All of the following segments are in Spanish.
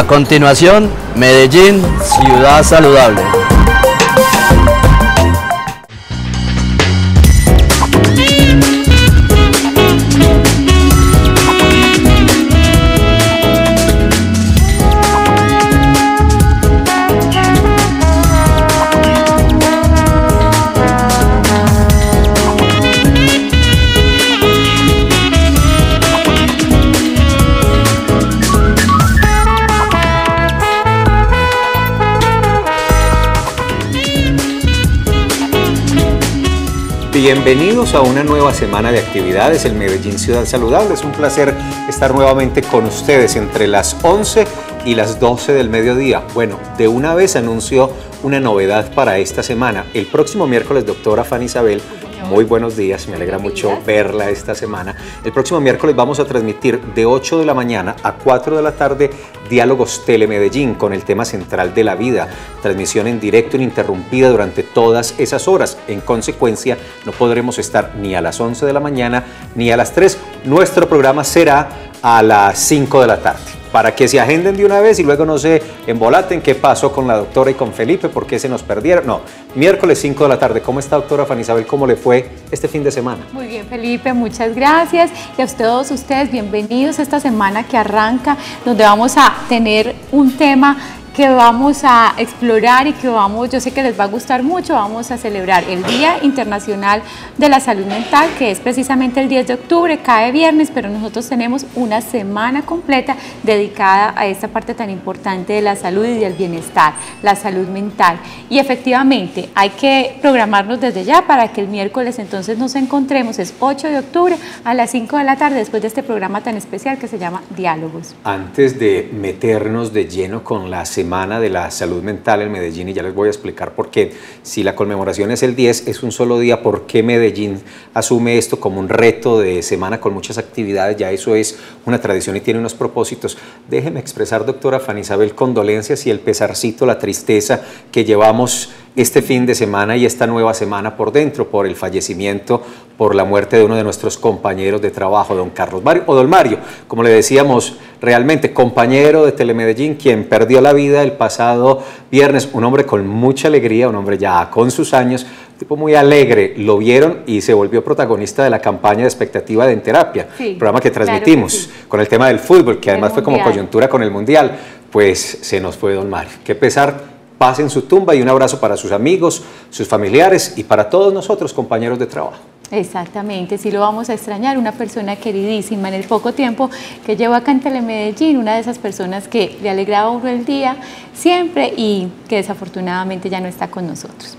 A continuación, Medellín, ciudad saludable. Bienvenidos a una nueva semana de actividades en Medellín Ciudad Saludable. Es un placer estar nuevamente con ustedes entre las 11 y las 12 del mediodía. Bueno, de una vez anunció una novedad para esta semana. El próximo miércoles, doctora Fanny Isabel muy buenos días, me alegra mucho verla esta semana. El próximo miércoles vamos a transmitir de 8 de la mañana a 4 de la tarde Diálogos Telemedellín con el tema central de la vida, transmisión en directo ininterrumpida durante todas esas horas. En consecuencia, no podremos estar ni a las 11 de la mañana ni a las 3. Nuestro programa será a las 5 de la tarde para que se agenden de una vez y luego no se embolaten qué pasó con la doctora y con Felipe, por qué se nos perdieron. No, miércoles 5 de la tarde. ¿Cómo está, doctora Fanny Isabel? ¿Cómo le fue este fin de semana? Muy bien, Felipe, muchas gracias. Y a todos ustedes, bienvenidos a esta semana que arranca, donde vamos a tener un tema que vamos a explorar y que vamos, yo sé que les va a gustar mucho, vamos a celebrar el Día Internacional de la Salud Mental, que es precisamente el 10 de octubre, cae viernes, pero nosotros tenemos una semana completa dedicada a esta parte tan importante de la salud y del bienestar, la salud mental. Y efectivamente hay que programarnos desde ya para que el miércoles entonces nos encontremos, es 8 de octubre a las 5 de la tarde, después de este programa tan especial que se llama Diálogos. Antes de meternos de lleno con la Semana de la Salud Mental en Medellín y ya les voy a explicar por qué. Si la conmemoración es el 10, es un solo día, ¿por qué Medellín asume esto como un reto de semana con muchas actividades? Ya eso es una tradición y tiene unos propósitos. Déjeme expresar, doctora Fanny Isabel, condolencias y el pesarcito, la tristeza que llevamos este fin de semana y esta nueva semana por dentro por el fallecimiento, por la muerte de uno de nuestros compañeros de trabajo, don Carlos Mario, o don Mario, como le decíamos realmente, compañero de Telemedellín, quien perdió la vida el pasado viernes, un hombre con mucha alegría, un hombre ya con sus años, tipo muy alegre, lo vieron y se volvió protagonista de la campaña de expectativa de Enterapia, programa que transmitimos con el tema del fútbol, que además fue como coyuntura con el Mundial, pues se nos fue don Mario. Qué pesar paz en su tumba y un abrazo para sus amigos, sus familiares y para todos nosotros, compañeros de trabajo. Exactamente, sí lo vamos a extrañar, una persona queridísima en el poco tiempo que llevo acá en Telemedellín, una de esas personas que le alegraba uno el día siempre y que desafortunadamente ya no está con nosotros.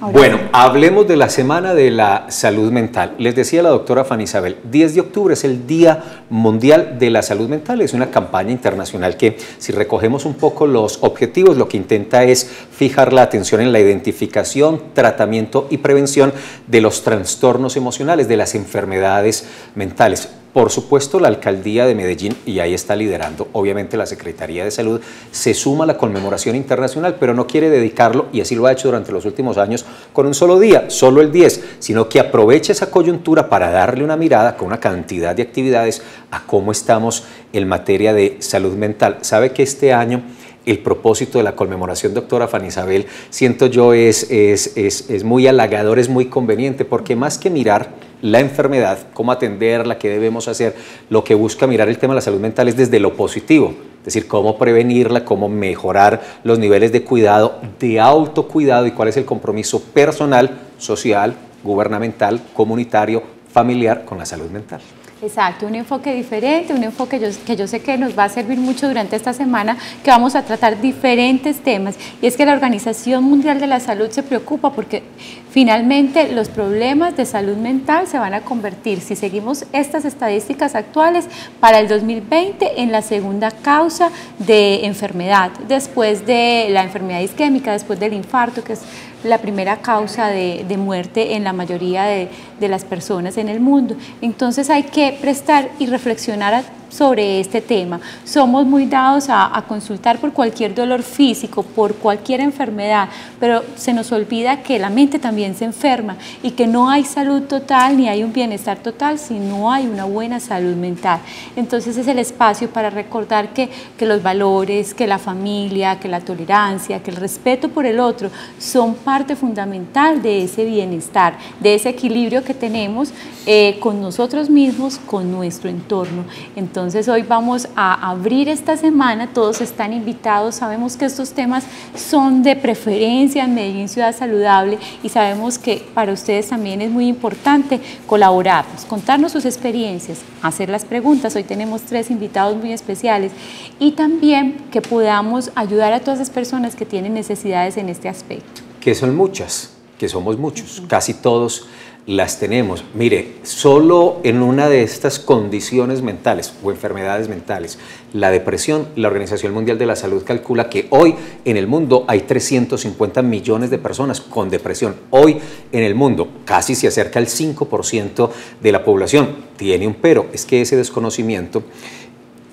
Bueno, hablemos de la Semana de la Salud Mental. Les decía la doctora Fanny Isabel, 10 de octubre es el Día Mundial de la Salud Mental. Es una campaña internacional que, si recogemos un poco los objetivos, lo que intenta es fijar la atención en la identificación, tratamiento y prevención de los trastornos emocionales, de las enfermedades mentales. Por supuesto, la alcaldía de Medellín, y ahí está liderando, obviamente la Secretaría de Salud, se suma a la conmemoración internacional, pero no quiere dedicarlo, y así lo ha hecho durante los últimos años, con un solo día, solo el 10, sino que aproveche esa coyuntura para darle una mirada con una cantidad de actividades a cómo estamos en materia de salud mental. Sabe que este año el propósito de la conmemoración, doctora Fanny Isabel, siento yo es, es, es, es muy halagador, es muy conveniente, porque más que mirar la enfermedad, cómo atenderla, qué debemos hacer, lo que busca mirar el tema de la salud mental es desde lo positivo, es decir, cómo prevenirla, cómo mejorar los niveles de cuidado, de autocuidado y cuál es el compromiso personal, social, gubernamental, comunitario, familiar con la salud mental. Exacto, un enfoque diferente, un enfoque que yo sé que nos va a servir mucho durante esta semana, que vamos a tratar diferentes temas. Y es que la Organización Mundial de la Salud se preocupa porque finalmente los problemas de salud mental se van a convertir, si seguimos estas estadísticas actuales, para el 2020 en la segunda causa de enfermedad, después de la enfermedad isquémica, después del infarto, que es la primera causa de, muerte en la mayoría de, las personas en el mundo. Entonces hay que prestar y reflexionar sobre este tema. Somos muy dados a, a, consultar por cualquier dolor físico, por cualquier enfermedad, pero se nos olvida que la mente también se enferma y que no hay salud total ni hay un bienestar total si no hay una buena salud mental. Entonces es el espacio para recordar que, que los valores, que la familia, que la tolerancia, que el respeto por el otro son parte fundamental de ese bienestar, de ese equilibrio que tenemos eh, con nosotros mismos, con nuestro entorno. Entonces hoy vamos a abrir esta semana, todos están invitados, sabemos que estos temas son de preferencia en Medellín Ciudad Saludable y sabemos que para ustedes también es muy importante colaborarnos, contarnos sus experiencias, hacer las preguntas. Hoy tenemos tres invitados muy especiales y también que podamos ayudar a todas las personas que tienen necesidades en este aspecto. Que son muchas, que somos muchos, casi todos las tenemos. Mire, solo en una de estas condiciones mentales o enfermedades mentales, la depresión, la Organización Mundial de la Salud calcula que hoy en el mundo hay 350 millones de personas con depresión. Hoy en el mundo casi se acerca al 5% de la población. Tiene un pero, es que ese desconocimiento,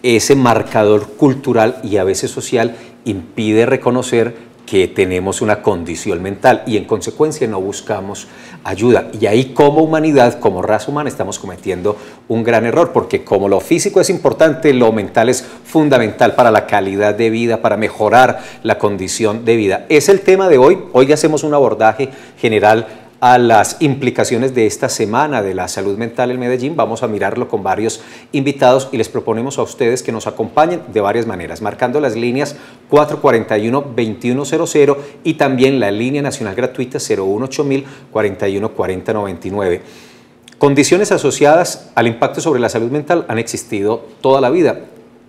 ese marcador cultural y a veces social impide reconocer que tenemos una condición mental y en consecuencia no buscamos ayuda. Y ahí como humanidad, como raza humana, estamos cometiendo un gran error, porque como lo físico es importante, lo mental es fundamental para la calidad de vida, para mejorar la condición de vida. Es el tema de hoy. Hoy hacemos un abordaje general a las implicaciones de esta semana de la salud mental en Medellín. Vamos a mirarlo con varios invitados y les proponemos a ustedes que nos acompañen de varias maneras, marcando las líneas 441-2100 y también la línea nacional gratuita 018000 414099. Condiciones asociadas al impacto sobre la salud mental han existido toda la vida.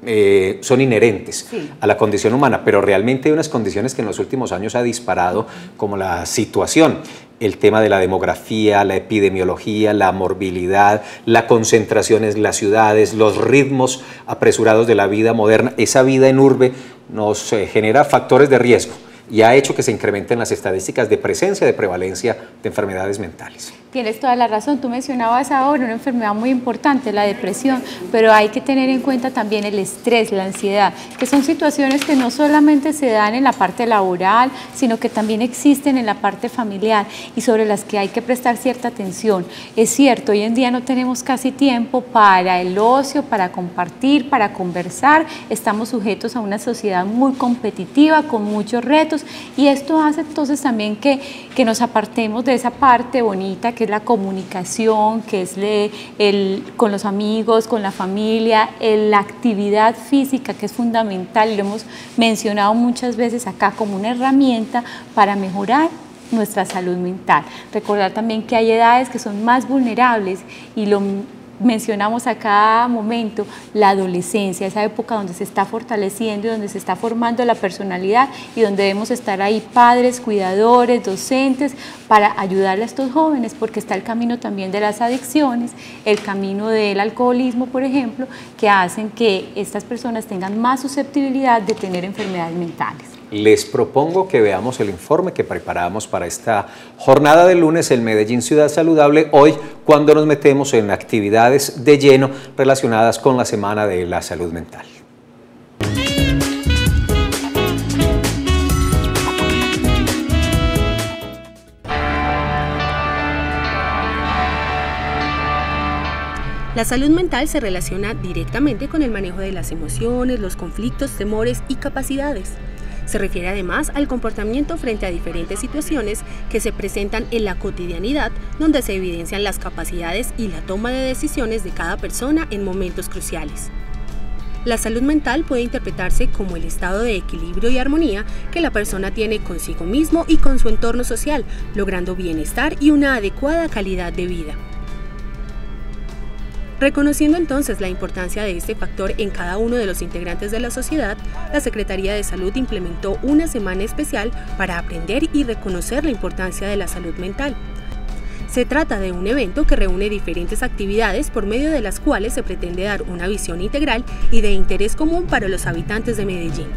Eh, son inherentes a la condición humana, pero realmente hay unas condiciones que en los últimos años ha disparado, como la situación el tema de la demografía, la epidemiología, la morbilidad, la concentración en las ciudades, los ritmos apresurados de la vida moderna, esa vida en urbe nos eh, genera factores de riesgo y ha hecho que se incrementen las estadísticas de presencia, de prevalencia de enfermedades mentales. Tienes toda la razón, tú mencionabas ahora una enfermedad muy importante, la depresión, pero hay que tener en cuenta también el estrés, la ansiedad, que son situaciones que no solamente se dan en la parte laboral, sino que también existen en la parte familiar y sobre las que hay que prestar cierta atención. Es cierto, hoy en día no tenemos casi tiempo para el ocio, para compartir, para conversar, estamos sujetos a una sociedad muy competitiva, con muchos retos, y esto hace entonces también que, que nos apartemos de esa parte bonita que es la comunicación, que es el, con los amigos, con la familia, la actividad física que es fundamental, lo hemos mencionado muchas veces acá como una herramienta para mejorar nuestra salud mental. Recordar también que hay edades que son más vulnerables y lo mencionamos a cada momento la adolescencia, esa época donde se está fortaleciendo y donde se está formando la personalidad y donde debemos estar ahí padres, cuidadores, docentes para ayudarle a estos jóvenes porque está el camino también de las adicciones, el camino del alcoholismo, por ejemplo, que hacen que estas personas tengan más susceptibilidad de tener enfermedades mentales les propongo que veamos el informe que preparamos para esta jornada de lunes en Medellín Ciudad Saludable, hoy cuando nos metemos en actividades de lleno relacionadas con la Semana de la Salud Mental. La salud mental se relaciona directamente con el manejo de las emociones, los conflictos, temores y capacidades. Se refiere además al comportamiento frente a diferentes situaciones que se presentan en la cotidianidad, donde se evidencian las capacidades y la toma de decisiones de cada persona en momentos cruciales. La salud mental puede interpretarse como el estado de equilibrio y armonía que la persona tiene consigo mismo y con su entorno social, logrando bienestar y una adecuada calidad de vida. Reconociendo entonces la importancia de este factor en cada uno de los integrantes de la sociedad, la Secretaría de Salud implementó una semana especial para aprender y reconocer la importancia de la salud mental. Se trata de un evento que reúne diferentes actividades por medio de las cuales se pretende dar una visión integral y de interés común para los habitantes de Medellín.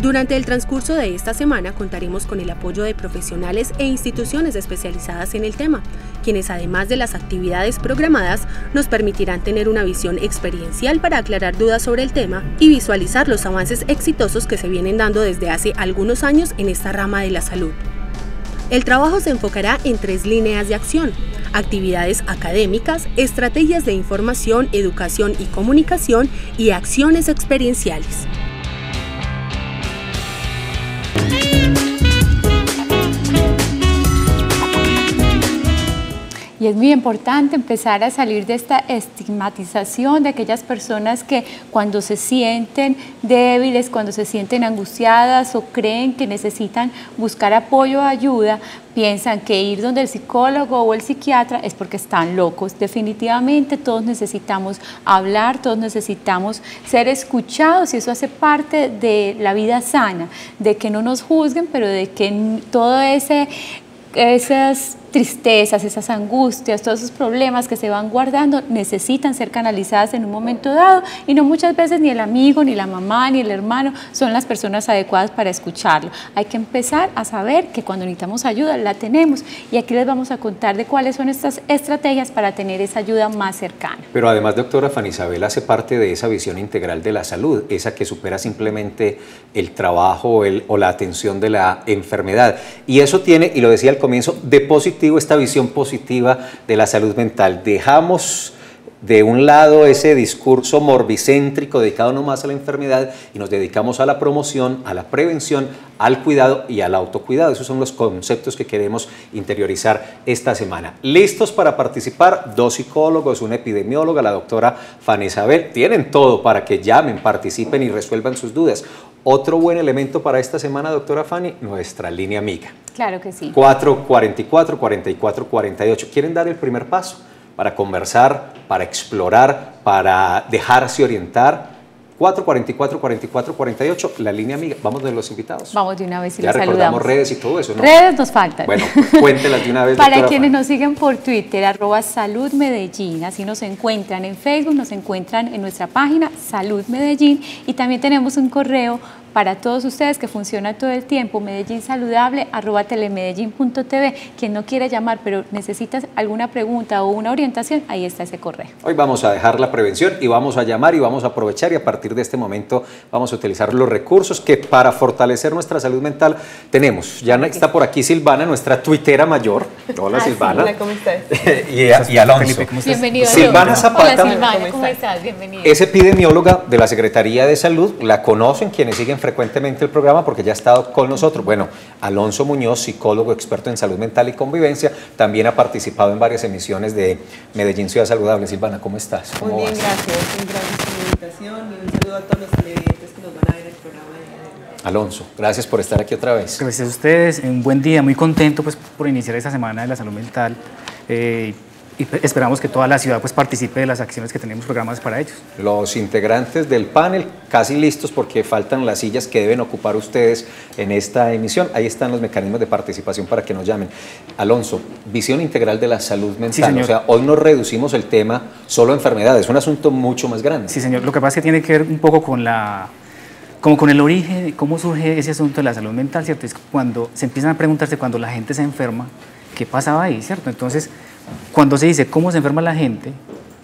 Durante el transcurso de esta semana contaremos con el apoyo de profesionales e instituciones especializadas en el tema, quienes además de las actividades programadas nos permitirán tener una visión experiencial para aclarar dudas sobre el tema y visualizar los avances exitosos que se vienen dando desde hace algunos años en esta rama de la salud. El trabajo se enfocará en tres líneas de acción, actividades académicas, estrategias de información, educación y comunicación y acciones experienciales. Y es muy importante empezar a salir de esta estigmatización de aquellas personas que cuando se sienten débiles, cuando se sienten angustiadas o creen que necesitan buscar apoyo o ayuda, piensan que ir donde el psicólogo o el psiquiatra es porque están locos. Definitivamente todos necesitamos hablar, todos necesitamos ser escuchados y eso hace parte de la vida sana, de que no nos juzguen, pero de que todo ese esas tristezas, esas angustias, todos esos problemas que se van guardando necesitan ser canalizadas en un momento dado y no muchas veces ni el amigo, ni la mamá, ni el hermano son las personas adecuadas para escucharlo. Hay que empezar a saber que cuando necesitamos ayuda la tenemos y aquí les vamos a contar de cuáles son estas estrategias para tener esa ayuda más cercana. Pero además, doctora Fanny Isabel hace parte de esa visión integral de la salud, esa que supera simplemente el trabajo o la atención de la enfermedad. Y eso tiene, y lo decía al comienzo, esta visión positiva de la salud mental. Dejamos de un lado ese discurso morbicéntrico dedicado nomás a la enfermedad y nos dedicamos a la promoción, a la prevención, al cuidado y al autocuidado. Esos son los conceptos que queremos interiorizar esta semana. ¿Listos para participar? Dos psicólogos, una epidemióloga, la doctora Fanny Isabel. Tienen todo para que llamen, participen y resuelvan sus dudas. Otro buen elemento para esta semana, doctora Fanny, nuestra línea amiga. Claro que sí. 444 44 48. ¿Quieren dar el primer paso para conversar, para explorar, para dejarse orientar? 444 44 48, la línea amiga. Vamos de los invitados. Vamos de una vez y ya les recordamos saludamos. redes y todo eso, ¿no? Redes nos faltan. Bueno, cuéntelas de una vez. Para quienes nos siguen por Twitter, arroba Salud Medellín, así nos encuentran en Facebook, nos encuentran en nuestra página Salud Medellín y también tenemos un correo para todos ustedes que funciona todo el tiempo, Medellín Saludable, arroba telemedellín.tv. Quien no quiera llamar, pero necesitas alguna pregunta o una orientación, ahí está ese correo. Hoy vamos a dejar la prevención y vamos a llamar y vamos a aprovechar y a partir de este momento vamos a utilizar los recursos que para fortalecer nuestra salud mental tenemos. Ya está por aquí Silvana, nuestra tuitera mayor. Hola Silvana. Hola, ¿cómo estás? y, y Alonso. Bienvenido. Silvana Hola Zapata. Silvana, ¿Cómo ¿cómo estás? estás? Bienvenida. Es epidemióloga de la Secretaría de Salud, la conocen quienes siguen frecuentemente el programa porque ya ha estado con nosotros. Bueno, Alonso Muñoz, psicólogo experto en salud mental y convivencia, también ha participado en varias emisiones de Medellín Ciudad Saludable. Silvana, ¿cómo estás? Muy ¿Cómo bien, vas? gracias. Un gracias por la invitación y un saludo a todos los televidentes que nos van a ver el programa de hoy. Alonso, gracias por estar aquí otra vez. Gracias a ustedes, un buen día, muy contento pues, por iniciar esta semana de la salud mental eh, y esperamos que toda la ciudad pues, participe de las acciones que tenemos programadas para ellos. Los integrantes del panel casi listos porque faltan las sillas que deben ocupar ustedes en esta emisión. Ahí están los mecanismos de participación para que nos llamen. Alonso, visión integral de la salud mental. señor. o sea, hoy no reducimos el tema solo a enfermedades, es un asunto mucho más grande. Sí, señor, lo que pasa es que tiene que ver un poco con la como con el origen, cómo surge ese asunto de la salud mental, ¿cierto? Es cuando se empiezan a preguntarse cuando la gente se enferma, ¿qué pasaba ahí, ¿cierto? Entonces, cuando se dice cómo se enferma la gente,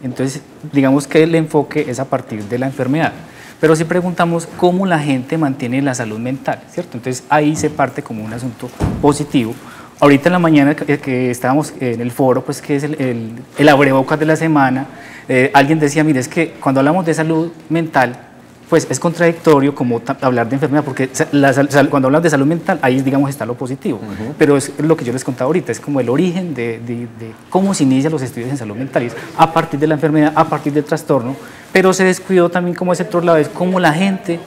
entonces digamos que el enfoque es a partir de la enfermedad. Pero si preguntamos cómo la gente mantiene la salud mental, ¿cierto? Entonces ahí se parte como un asunto positivo. Ahorita en la mañana que, estábamos en el foro, pues que es el, el, el abrebocas de la semana, eh, alguien decía, mire, es que cuando hablamos de salud mental, pues es contradictorio como hablar de enfermedad, porque la cuando hablas de salud mental, ahí digamos está lo positivo, pero es lo que yo les contaba ahorita, es como el origen de, de- de cómo se inician los estudios en salud mental, es a partir de la enfermedad, a partir del trastorno, pero se descuidó también como ese otro lado, es cómo la gente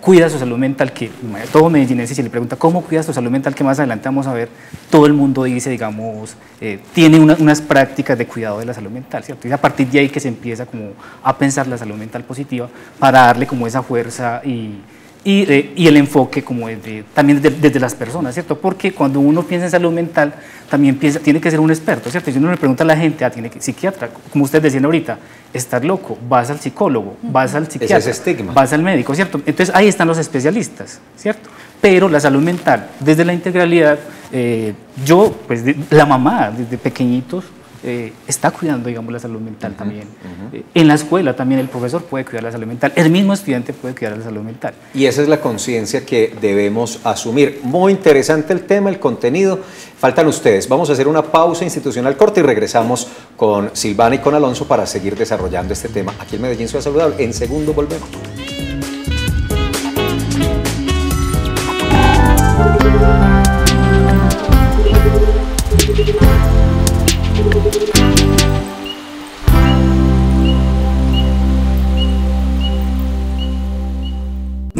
cuida su salud mental, que todo medellinense si le pregunta cómo cuidas tu salud mental, que más adelante vamos a ver, todo el mundo dice, digamos, eh, tiene una- unas prácticas de cuidado de la salud mental, ¿cierto? Y a partir de ahí que se empieza como a pensar la salud mental positiva para darle como esa fuerza y, y, eh, y el enfoque como desde, también desde, desde, las personas, ¿cierto? Porque cuando uno piensa en salud mental, también piensa, tiene que ser un experto, ¿cierto? Si uno le pregunta a la gente, ah, tiene que, psiquiatra, como ustedes decían ahorita, estás loco, vas al psicólogo, vas al psiquiatra, es estigma. vas al médico, ¿cierto? Entonces ahí están los especialistas, ¿cierto? Pero la salud mental, desde la integralidad, eh, yo, pues de, la mamá, desde pequeñitos, eh, está cuidando, digamos, la salud mental uh -huh, también. Uh -huh. en la escuela también el profesor puede cuidar la salud mental, el mismo estudiante puede cuidar la salud mental. Y esa es la conciencia que debemos asumir. Muy interesante el tema, el contenido. Faltan ustedes. Vamos a hacer una pausa institucional corta y regresamos con Silvana y con Alonso para seguir desarrollando este tema. Aquí en Medellín Ciudad Saludable. En segundo volvemos.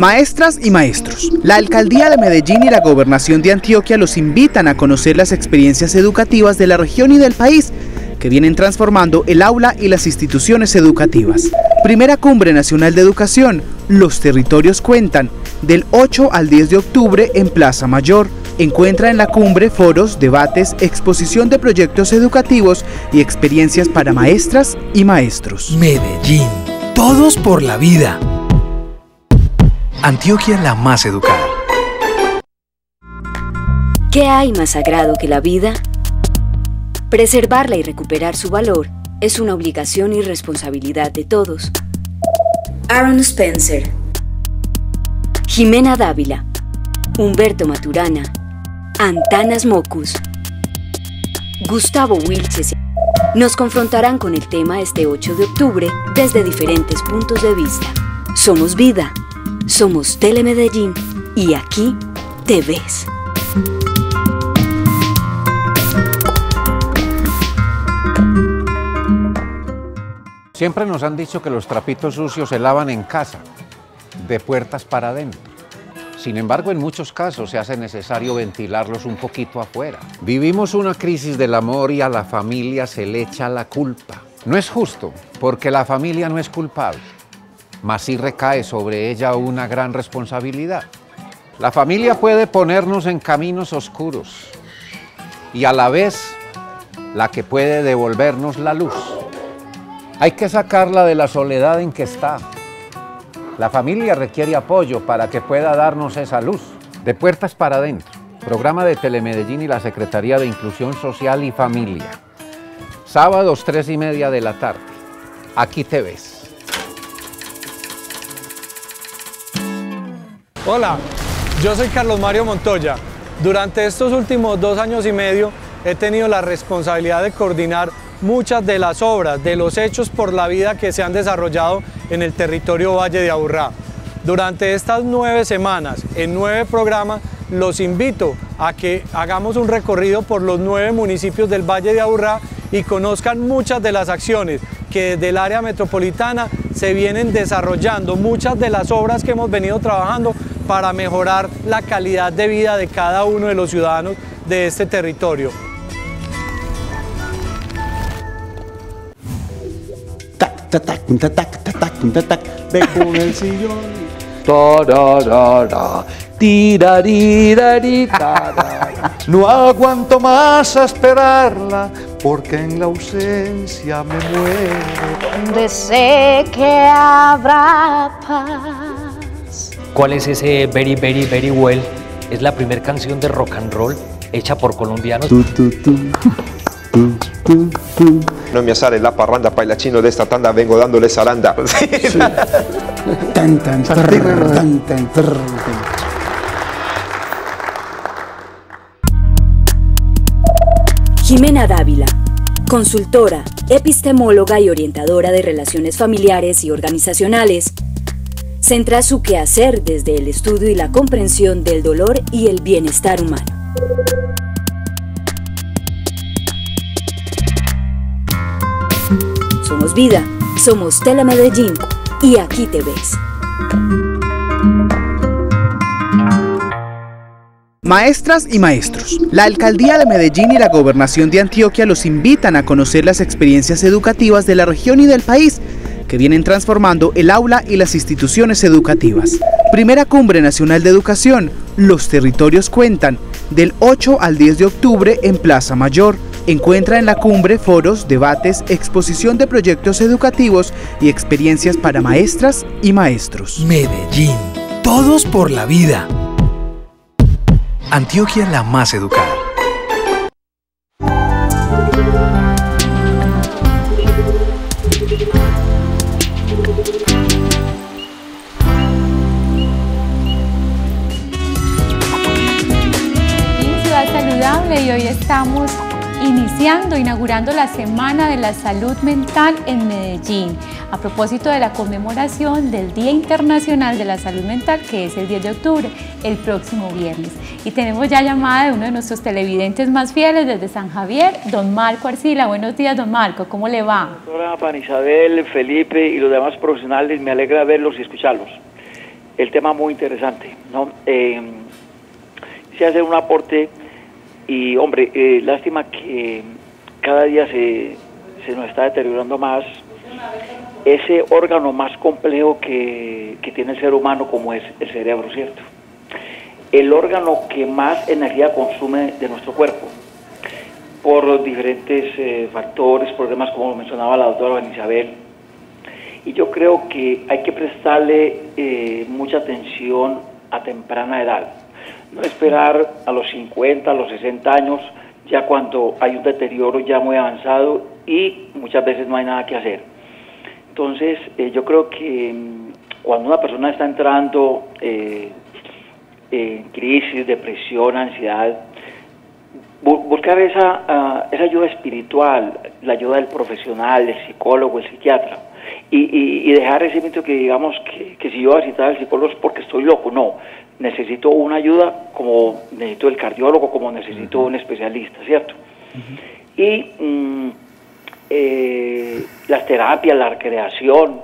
Maestras y maestros, la Alcaldía de Medellín y la Gobernación de Antioquia los invitan a conocer las experiencias educativas de la región y del país que vienen transformando el aula y las instituciones educativas. Primera Cumbre Nacional de Educación, Los Territorios Cuentan, del 8 al 10 de octubre en Plaza Mayor. Encuentra en la cumbre foros, debates, exposición de proyectos educativos y experiencias para maestras y maestros. Medellín, todos por la vida. Antioquia la más educada. ¿Qué hay más sagrado que la vida? Preservarla y recuperar su valor es una obligación y responsabilidad de todos. Aaron Spencer, Jimena Dávila, Humberto Maturana, Antanas Mocus, Gustavo Wilches nos confrontarán con el tema este 8 de octubre desde diferentes puntos de vista. Somos vida, somos Telemedellín y aquí te ves. Siempre nos han dicho que los trapitos sucios se lavan en casa, de puertas para adentro. Sin embargo, en muchos casos se hace necesario ventilarlos un poquito afuera. Vivimos una crisis del amor y a la familia se le echa la culpa. No es justo, porque la familia no es culpable, mas sí recae sobre ella una gran responsabilidad. La familia puede ponernos en caminos oscuros y a la vez la que puede devolvernos la luz. Hay que sacarla de la soledad en que está. La familia requiere apoyo para que pueda darnos esa luz. De puertas para adentro. Programa de Telemedellín y la Secretaría de Inclusión Social y Familia. Sábados, tres y media de la tarde. Aquí te ves. Hola, yo soy Carlos Mario Montoya. Durante estos últimos dos años y medio he tenido la responsabilidad de coordinar muchas de las obras, de los hechos por la vida que se han desarrollado en el territorio Valle de Aburrá. Durante estas nueve semanas, en nueve programas, los invito a que hagamos un recorrido por los nueve municipios del Valle de Aburrá y conozcan muchas de las acciones que desde el área metropolitana se vienen desarrollando, muchas de las obras que hemos venido trabajando para mejorar la calidad de vida de cada uno de los ciudadanos de este territorio. tac, tac, tac, tac, tac, tac, ve con el sillón. No aguanto más a esperarla porque en la ausencia me muero. Donde sé que habrá paz. ¿Cuál es ese Very, Very, Very Well? Es la primera canción de rock and roll hecha por colombianos. No me sale la parranda, pailachino de esta tanda, vengo dándole zaranda. Sí. Tan, tan, trrr, tan, tan, trrr. Jimena Dávila, consultora, epistemóloga y orientadora de relaciones familiares y organizacionales, centra su quehacer desde el estudio y la comprensión del dolor y el bienestar humano. Somos vida, somos Telemedellín y aquí te ves. Maestras y maestros, la Alcaldía de Medellín y la Gobernación de Antioquia los invitan a conocer las experiencias educativas de la región y del país que vienen transformando el aula y las instituciones educativas. Primera Cumbre Nacional de Educación, Los Territorios Cuentan, del 8 al 10 de octubre en Plaza Mayor. Encuentra en la cumbre foros, debates, exposición de proyectos educativos y experiencias para maestras y maestros. Medellín. Todos por la vida. Antioquia la más educada. Inaugurando la Semana de la Salud Mental en Medellín, a propósito de la conmemoración del Día Internacional de la Salud Mental, que es el 10 de octubre, el próximo viernes. Y tenemos ya llamada de uno de nuestros televidentes más fieles desde San Javier, don Marco Arcila. Buenos días, don Marco, ¿cómo le va? Doctora Pan Isabel, Felipe y los demás profesionales, me alegra verlos y escucharlos. El tema muy interesante, ¿no? Eh, se hace un aporte y, hombre, eh, lástima que cada día se, se nos está deteriorando más ese órgano más complejo que, que tiene el ser humano como es el cerebro, ¿cierto? El órgano que más energía consume de nuestro cuerpo por diferentes eh, factores, problemas como lo mencionaba la doctora Isabel. Y yo creo que hay que prestarle eh, mucha atención a temprana edad. No esperar a los 50, a los 60 años, ya cuando hay un deterioro ya muy avanzado y muchas veces no hay nada que hacer. Entonces, eh, yo creo que mm, cuando una persona está entrando eh, en crisis, depresión, ansiedad, bu- buscar esa, ah, esa ayuda espiritual, la ayuda del profesional, del psicólogo, el psiquiatra, y, y- dejar ese mito que digamos que, que si yo voy a citar al psicólogo es porque estoy loco, no, necesito una ayuda como necesito el cardiólogo, como necesito un especialista, ¿cierto? Y mm, eh, las terapias, la recreación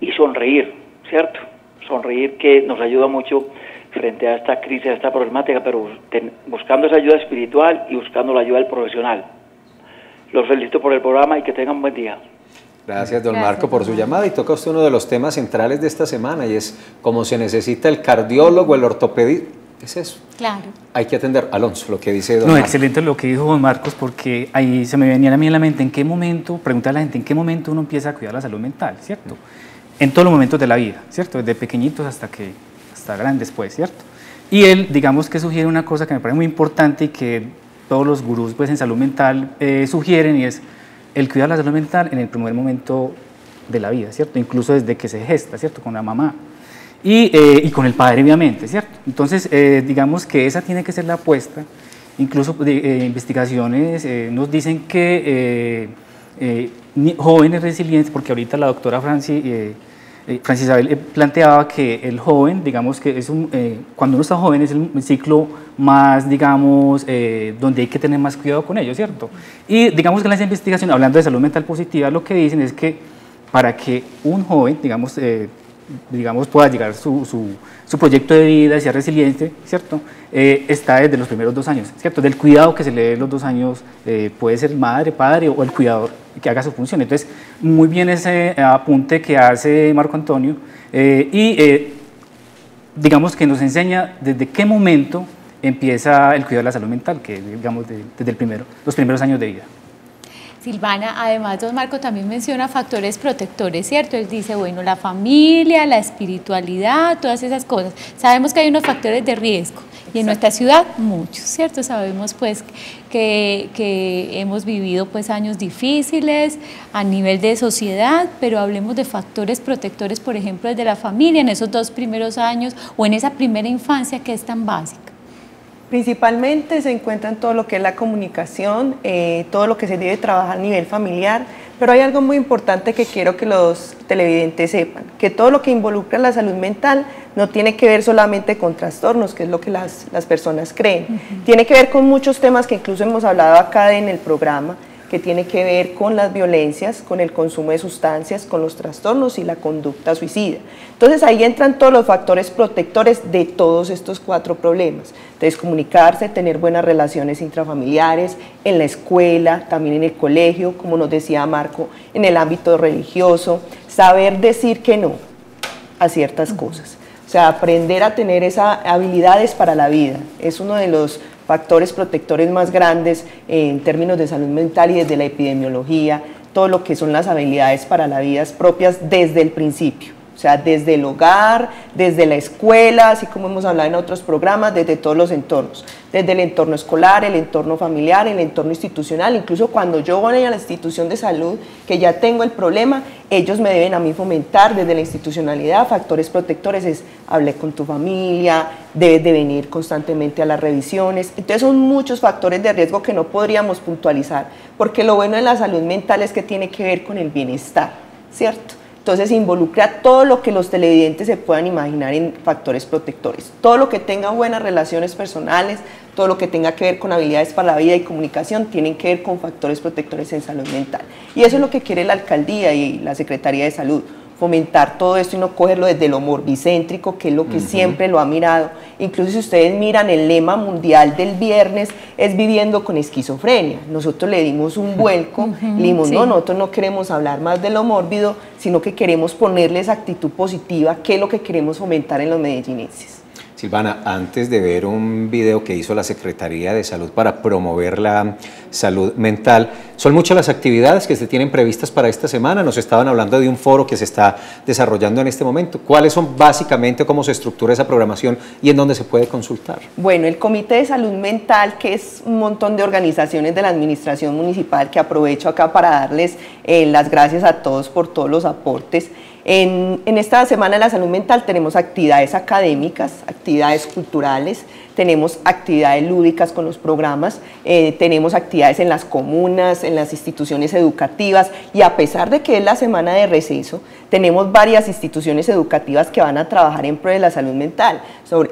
y sonreír, ¿cierto? Sonreír que nos ayuda mucho frente a esta crisis, a esta problemática, pero ten- buscando esa ayuda espiritual y buscando la ayuda del profesional. Los felicito por el programa y que tengan un buen día. Gracias, don Gracias, Marco, por don su llamada y toca usted uno de los temas centrales de esta semana y es cómo se necesita el cardiólogo, el ortopedista. Es eso. Claro. Hay que atender, Alonso, lo que dice don No, Marco. excelente lo que dijo don Marcos, porque ahí se me venía a mí en la mente en qué momento, preguntar a la gente en qué momento uno empieza a cuidar la salud mental, ¿cierto? En todos los momentos de la vida, ¿cierto? Desde pequeñitos hasta que hasta grandes, pues, ¿cierto? Y él, digamos que sugiere una cosa que me parece muy importante y que todos los gurús, pues, en salud mental eh, sugieren y es el cuidar la salud mental en el primer momento de la vida, ¿cierto? Incluso desde que se gesta, ¿cierto? Con la mamá y, eh, y con el padre, obviamente, ¿cierto? Entonces, eh, digamos que esa tiene que ser la apuesta. Incluso de, eh, investigaciones eh, nos dicen que eh, eh, jóvenes resilientes, porque ahorita la doctora Franci, eh, Francis Isabel eh, planteaba que el joven, digamos que es un, eh, cuando uno está joven es el ciclo más, digamos, donde hay que tener más cuidado con ello, ¿cierto? Y digamos que las investigaciones, hablando de salud mental positiva, lo que dicen es que para que un joven, digamos, digamos, pueda llegar su, su, proyecto de vida, sea resiliente, ¿cierto? Está desde los primeros dos años, ¿cierto? Del cuidado que se le dé los dos años, puede ser madre, padre o el cuidador que haga su función. Entonces, muy bien ese apunte que hace Marco Antonio eh, y eh, digamos que nos enseña desde qué momento empieza el cuidado de la salud mental, que digamos de- desde el primero, los primeros años de vida. Silvana, además, don Marco también menciona factores protectores, ¿cierto? Él dice, bueno, la familia, la espiritualidad, todas esas cosas. Sabemos que hay unos factores de riesgo y en nuestra ciudad muchos, ¿cierto? Sabemos pues que, que hemos vivido pues años difíciles a nivel de sociedad, pero hablemos de factores protectores, por ejemplo, desde la familia en esos dos primeros años o en esa primera infancia que es tan básica. Principalmente se encuentra en todo lo que es la comunicación, eh, todo lo que se debe trabajar a nivel familiar, pero hay algo muy importante que quiero que los televidentes sepan, que todo lo que involucra la salud mental no tiene que ver solamente con trastornos, que es lo que las, las personas creen, tiene que ver con muchos temas que incluso hemos hablado acá en el programa, que tiene que ver con las violencias, con el consumo de sustancias, con los trastornos y la conducta suicida. Entonces ahí entran todos los factores protectores de todos estos cuatro problemas. Entonces comunicarse, tener buenas relaciones intrafamiliares, en la escuela, también en el colegio, como nos decía Marco, en el ámbito religioso, saber decir que no a ciertas cosas. sea, aprender a tener esas habilidades para la vida es uno de los factores protectores más grandes en términos de salud mental y desde la epidemiología, todo lo que son las habilidades para la vida propias desde el principio. O sea, desde el hogar, desde la escuela, así como hemos hablado en otros programas, desde todos los entornos, desde el entorno escolar, el entorno familiar, el entorno institucional, incluso cuando yo voy a la institución de salud, que ya tengo el problema, ellos me deben a mí fomentar desde la institucionalidad factores protectores, es hablé con tu familia, debes de venir constantemente a las revisiones, entonces son muchos factores de riesgo que no podríamos puntualizar, porque lo bueno de la salud mental es que tiene que ver con el bienestar, ¿cierto? Entonces involucra todo lo que los televidentes se puedan imaginar en factores protectores. Todo lo que tenga buenas relaciones personales, todo lo que tenga que ver con habilidades para la vida y comunicación, tienen que ver con factores protectores en salud mental. Y eso es lo que quiere la alcaldía y la Secretaría de Salud fomentar todo esto y no cogerlo desde lo morbicéntrico, que es lo que siempre lo ha mirado. Incluso si ustedes miran el lema mundial del viernes, es viviendo con esquizofrenia. Nosotros le dimos un vuelco, le dimos, no, nosotros no queremos hablar más de lo mórbido, sino que queremos ponerles actitud positiva, que es lo que queremos fomentar en los medellinenses. Silvana, antes de ver un video que hizo la Secretaría de Salud para promover la salud mental, son muchas las actividades que se tienen previstas para esta semana. Nos estaban hablando de un foro que se está desarrollando en este momento. ¿Cuáles son básicamente cómo se estructura esa programación y en dónde se puede consultar? Bueno, el Comité de Salud Mental, que es un montón de organizaciones de la Administración Municipal, que aprovecho acá para darles eh, las gracias a todos por todos los aportes. En, esta Semana de la Salud Mental tenemos actividades académicas, actividades culturales, tenemos actividades lúdicas con los programas, eh, tenemos actividades en las comunas, en las instituciones educativas y a pesar de que es la semana de receso, tenemos varias instituciones educativas que van a trabajar en pro de la salud mental,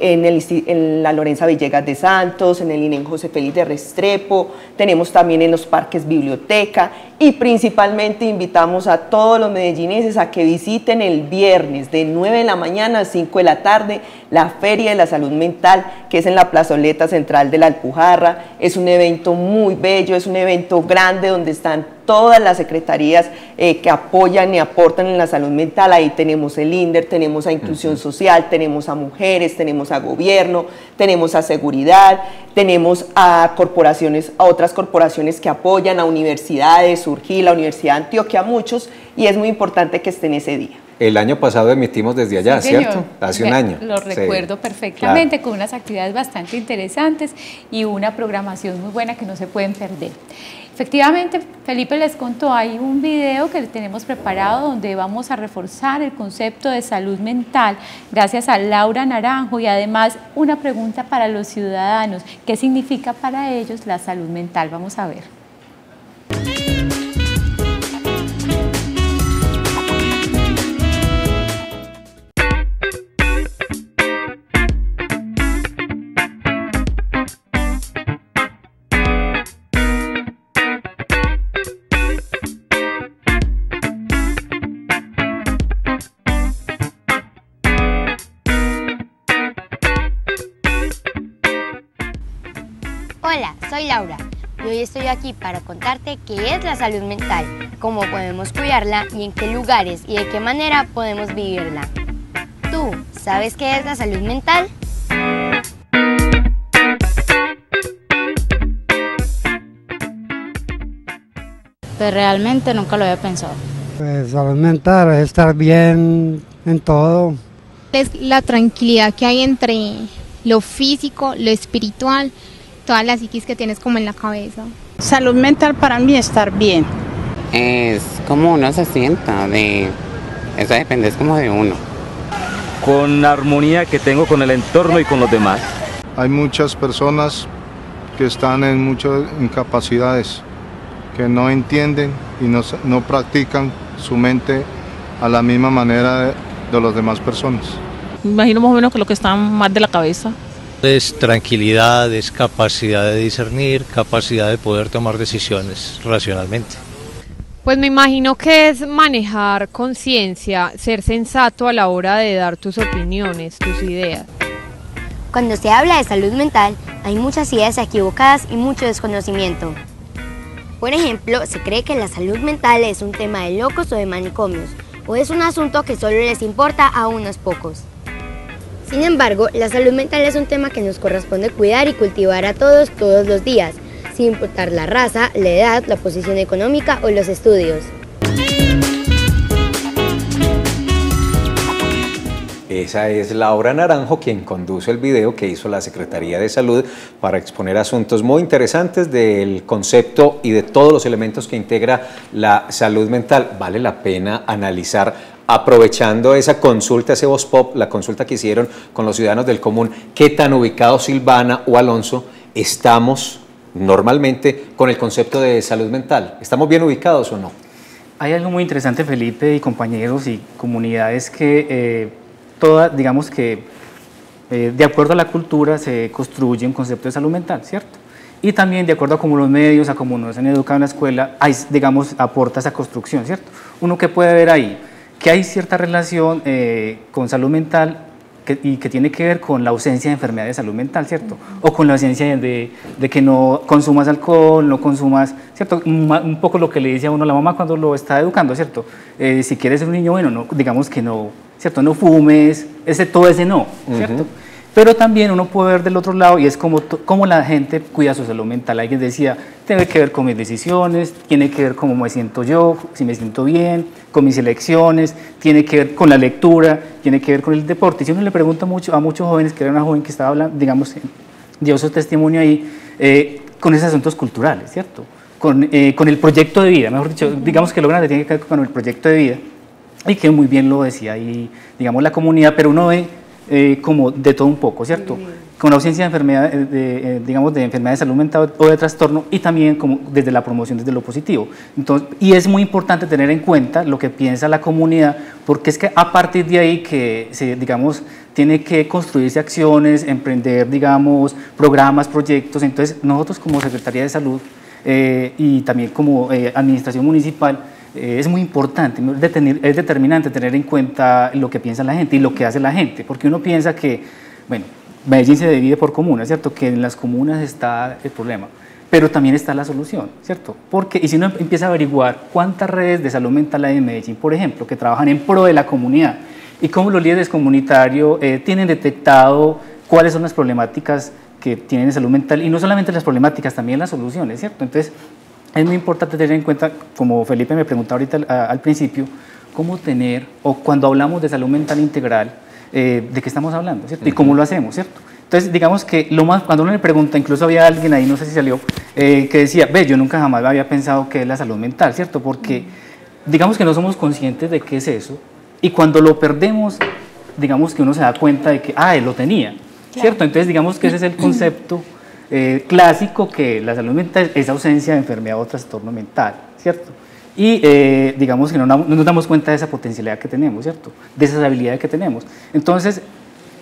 en, en la Lorenza Villegas de Santos, en el INEN José Félix de Restrepo, tenemos también en los parques biblioteca y principalmente invitamos a todos los medellineses a que visiten el viernes de 9 de la mañana a 5 de la tarde la Feria de la Salud Mental, que es en la plazoleta central de la Alpujarra. Es un evento muy bello, es un evento grande donde están todas las secretarías eh, que apoyan y aportan en la salud mental. Ahí tenemos el INDER, tenemos a Inclusión Social, tenemos a mujeres, tenemos a gobierno, tenemos a seguridad, tenemos a corporaciones, a otras corporaciones que apoyan, a universidades, Surgí, la Universidad de Antioquia, muchos, y es muy importante que estén ese día. El año pasado emitimos desde allá, ¿cierto? Hace un año. Lo recuerdo perfectamente, con unas actividades bastante interesantes y una programación muy buena que no se pueden perder. Efectivamente, Felipe les contó, hay un video que tenemos preparado donde vamos a reforzar el concepto de salud mental gracias a Laura Naranjo y además una pregunta para los ciudadanos, ¿qué significa para ellos la salud mental? Vamos a ver. Soy Laura y hoy estoy aquí para contarte qué es la salud mental, cómo podemos cuidarla y en qué lugares y de qué manera podemos vivirla. ¿Tú sabes qué es la salud mental? Pues realmente nunca lo había pensado. Pues salud mental es estar bien en todo. Es la tranquilidad que hay entre lo físico, lo espiritual, toda la psiquis que tienes como en la cabeza. Salud mental para mí estar bien. Es como uno se sienta, de, eso depende, es como de uno. Con la armonía que tengo con el entorno y con los demás. Hay muchas personas que están en muchas incapacidades, que no entienden y no, no practican su mente a la misma manera de, de las demás personas. Me imagino más o menos que lo que están más de la cabeza. Es tranquilidad, es capacidad de discernir, capacidad de poder tomar decisiones racionalmente. Pues me imagino que es manejar conciencia, ser sensato a la hora de dar tus opiniones, tus ideas. Cuando se habla de salud mental, hay muchas ideas equivocadas y mucho desconocimiento. Por ejemplo, se cree que la salud mental es un tema de locos o de manicomios, o es un asunto que solo les importa a unos pocos. Sin embargo, la salud mental es un tema que nos corresponde cuidar y cultivar a todos todos los días, sin importar la raza, la edad, la posición económica o los estudios. Esa es Laura Naranjo quien conduce el video que hizo la Secretaría de Salud para exponer asuntos muy interesantes del concepto y de todos los elementos que integra la salud mental. Vale la pena analizar aprovechando esa consulta, ese voz pop, la consulta que hicieron con los ciudadanos del común, qué tan ubicados Silvana o Alonso estamos normalmente con el concepto de salud mental. ¿Estamos bien ubicados o no? Hay algo muy interesante, Felipe, y compañeros y comunidades que eh, todas, digamos que eh, de acuerdo a la cultura se construye un concepto de salud mental, ¿cierto? Y también de acuerdo a cómo los medios, a cómo nos han educado en la escuela, hay, digamos, aporta esa construcción, ¿cierto? Uno que puede ver ahí, que hay cierta relación eh, con salud mental y que tiene que ver con la ausencia de enfermedad de salud mental, ¿cierto? O con la ausencia de, de que no consumas alcohol, no consumas, ¿cierto? Un, un, poco lo que le dice a uno la mamá cuando lo está educando, ¿cierto? Eh, si quieres ser un niño bueno, no, digamos que no, ¿cierto? No fumes, ese, todo ese no, ¿cierto? Pero también uno puede ver del otro lado y es como, como la gente cuida su salud mental. Alguien decía, tiene que ver con mis decisiones, tiene que ver cómo me siento yo, si me siento bien, con mis elecciones, tiene que ver con la lectura, tiene que ver con el deporte. Y si uno le pregunta mucho a muchos jóvenes, que era una joven que estaba hablando, digamos, dio su testimonio ahí, eh, con esos asuntos culturales, ¿cierto? Con, eh, con el proyecto de vida, mejor dicho, digamos que lo grande tiene que ver con el proyecto de vida. Y que muy bien lo decía ahí, digamos, la comunidad, pero uno ve eh, como de todo un poco, ¿cierto? Con ausencia de enfermedad, de, eh, digamos, de enfermedad de salud mental o de trastorno y también como desde la promoción, desde lo positivo. Entonces, y es muy importante tener en cuenta lo que piensa la comunidad, porque es que a partir de ahí que, se, digamos, tiene que construirse acciones, emprender, digamos, programas, proyectos. Entonces, nosotros como Secretaría de Salud eh, y también como Administración Municipal, es muy importante, es determinante tener en cuenta lo que piensa la gente y lo que hace la gente, porque uno piensa que, bueno, Medellín se divide por comunas, ¿cierto? Que en las comunas está el problema, pero también está la solución, ¿cierto? Porque, y si uno empieza a averiguar cuántas redes de salud mental hay en Medellín, por ejemplo, que trabajan en pro de la comunidad, y cómo los líderes comunitarios eh, tienen detectado cuáles son las problemáticas que tienen de salud mental, y no solamente las problemáticas, también las soluciones, ¿cierto? Entonces, es muy importante tener en cuenta, como Felipe me preguntaba ahorita al, principio, cómo tener, o cuando hablamos de salud mental integral, eh, de qué estamos hablando, ¿cierto? Y cómo lo hacemos, ¿cierto? Entonces, digamos que lo más, cuando uno le pregunta, incluso había alguien ahí, no sé si salió, eh, que decía, ve, yo nunca jamás había pensado que es la salud mental, ¿cierto? Porque digamos que no somos conscientes de qué es eso, y cuando lo perdemos, digamos que uno se da cuenta de que, ah, él lo tenía, ¿cierto? Entonces, digamos que ese es el concepto eh, clásico que la salud mental es ausencia de enfermedad o trastorno mental, ¿cierto? Y eh, digamos que no, nos damos cuenta de esa potencialidad que tenemos, ¿cierto? De esas habilidades que tenemos. Entonces,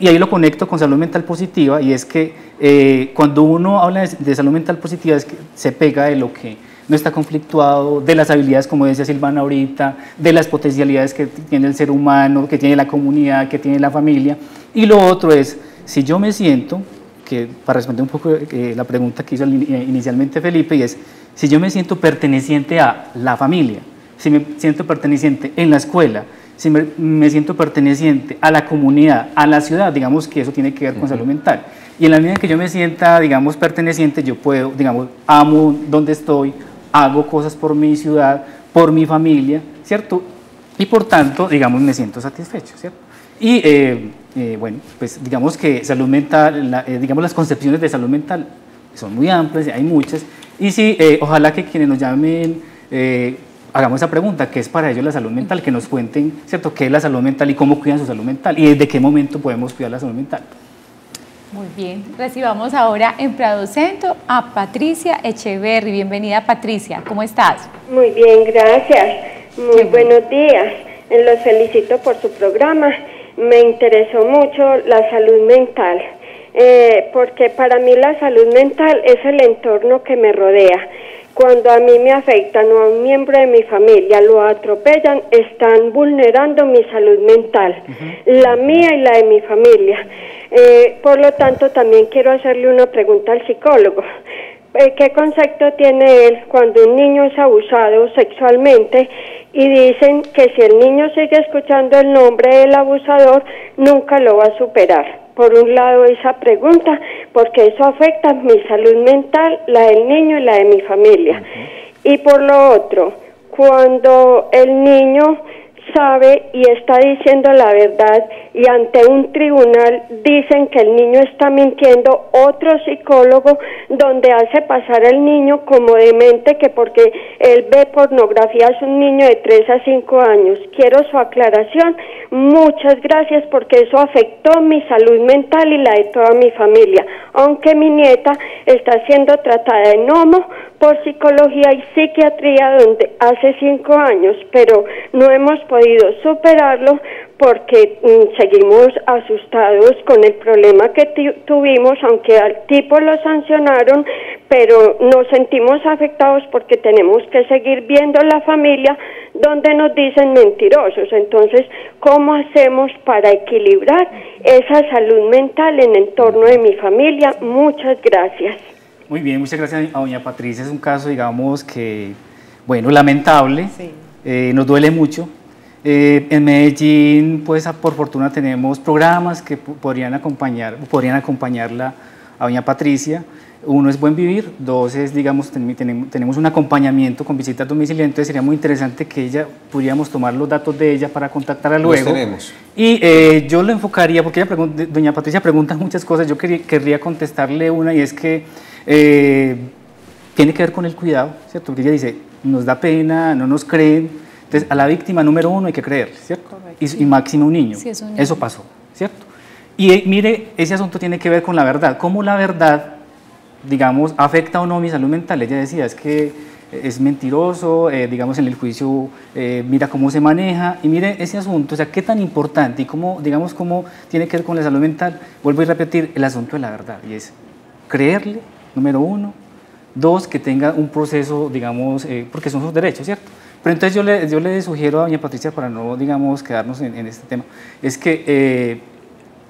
y ahí lo conecto con salud mental positiva, y es que eh, cuando uno habla de, salud mental positiva, es que se pega de lo que no está conflictuado, de las habilidades, como decía Silvana ahorita, de las potencialidades que tiene el ser humano, que tiene la comunidad, que tiene la familia. Y lo otro es, si yo me siento que para responder un poco eh, la pregunta que hizo inicialmente Felipe, y es si yo me siento perteneciente a la familia, si me siento perteneciente en la escuela, si me, siento perteneciente a la comunidad, a la ciudad, digamos que eso tiene que ver con salud mental. Y en la medida en que yo me sienta, digamos, perteneciente, yo puedo, digamos, amo donde estoy, hago cosas por mi ciudad, por mi familia, ¿cierto? Y por tanto, digamos, me siento satisfecho, ¿cierto? Y eh, eh, bueno, pues digamos que salud mental, eh, digamos las concepciones de salud mental son muy amplias, hay muchas, y sí, eh, ojalá que quienes nos llamen hagamos esa pregunta, ¿qué es para ellos la salud mental? Que nos cuenten, ¿cierto?, qué es la salud mental y cómo cuidan su salud mental y desde qué momento podemos cuidar la salud mental. Muy bien, recibamos ahora en Prado Centro a Patricia Echeverry. Bienvenida Patricia, ¿cómo estás? Muy bien, gracias. Muy buenos días. Los felicito por su programa me interesó mucho la salud mental, eh, porque para mí la salud mental es el entorno que me rodea. Cuando a mí me afectan o a un miembro de mi familia lo atropellan, están vulnerando mi salud mental, la mía y la de mi familia. Eh, por lo tanto, también quiero hacerle una pregunta al psicólogo. eh, ¿qué concepto tiene él cuando un niño es abusado sexualmente y dicen que si el niño sigue escuchando el nombre del abusador, nunca lo va a superar? Por un lado esa pregunta, porque eso afecta mi salud mental, la del niño y la de mi familia. Y por lo otro, cuando el niño sabe y está diciendo la verdad y ante un tribunal dicen que el niño está mintiendo, otro psicólogo donde hace pasar al niño como demente que porque él ve pornografía es un niño de 3 a 5 años. Quiero su aclaración. Muchas gracias porque eso afectó mi salud mental y la de toda mi familia. Aunque mi nieta está siendo tratada en homo por psicología y psiquiatría donde hace cinco años, pero no hemos podido superarlo porque mm, seguimos asustados con el problema que tuvimos, aunque al tipo lo sancionaron, pero nos sentimos afectados porque tenemos que seguir viendo la familia donde nos dicen mentirosos. Entonces, ¿cómo hacemos para equilibrar esa salud mental en el entorno de mi familia? Muchas gracias. Muy bien, muchas gracias a doña Patricia. Es un caso, digamos, que, bueno, lamentable, eh, nos duele mucho. Eh, en Medellín, pues por fortuna tenemos programas que podrían, acompañar, podrían acompañarla a doña Patricia. Uno es Buen Vivir, dos es, digamos, tenemos un acompañamiento con visitas domiciliarias, entonces sería muy interesante que ella, pudiéramos tomar los datos de ella para contactarla luego. Los tenemos. Y eh, yo lo enfocaría, porque ella doña Patricia pregunta muchas cosas, yo querría contestarle una y es que eh, tiene que ver con el cuidado, ¿cierto? Porque ella dice, nos da pena, no nos creen. Entonces, a la víctima número uno hay que creer, ¿cierto? Y, máximo un niño. Eso pasó, ¿cierto? Y eh, mire, ese asunto tiene que ver con la verdad. ¿Cómo la verdad, digamos, afecta o no mi salud mental? Ella decía, es que es mentiroso, eh, digamos, en el juicio, mira cómo se maneja, y mire ese asunto, o sea, qué tan importante y cómo, digamos, cómo tiene que ver con la salud mental. Vuelvo a repetir, el asunto de la verdad, y es creerle número uno. Dos, que tenga un proceso, digamos, eh, porque son sus derechos, ¿cierto? Pero entonces yo le, yo le sugiero a doña Patricia, para no, digamos, quedarnos en, este tema, es que eh,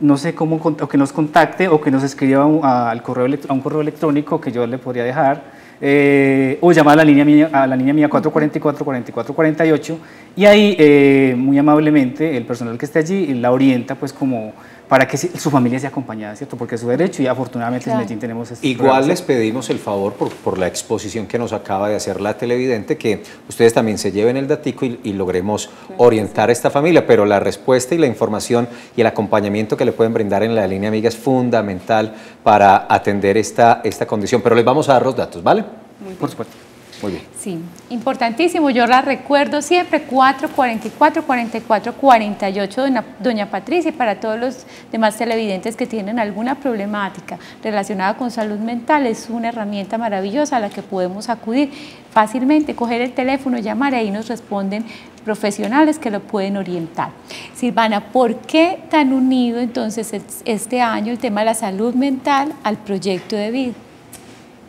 no sé cómo, o que nos contacte o que nos escriba al correo, a un correo electrónico que yo le podría dejar, eh, o llamar a la línea mía, a la línea mía 444-4448 y ahí muy amablemente el personal que esté allí la orienta pues como para que su familia sea acompañada, ¿cierto? Porque es su derecho y afortunadamente en Medellín tenemos este Igual les pedimos el favor por, por, la exposición que nos acaba de hacer la televidente, que ustedes también se lleven el datico y, logremos orientar a esta familia, pero la respuesta y la información y el acompañamiento que le pueden brindar en la línea amiga es fundamental para atender esta, esta condición, pero les vamos a dar los datos, ¿vale? por supuesto. Sí, importantísimo. Yo la recuerdo siempre, 444 44 48 doña, doña Patricia, y para todos los demás televidentes que tienen alguna problemática relacionada con salud mental, es una herramienta maravillosa a la que podemos acudir fácilmente, coger el teléfono, llamar, y ahí nos responden profesionales que lo pueden orientar. Silvana, ¿por qué tan unido entonces este año el tema de la salud mental al proyecto de vida?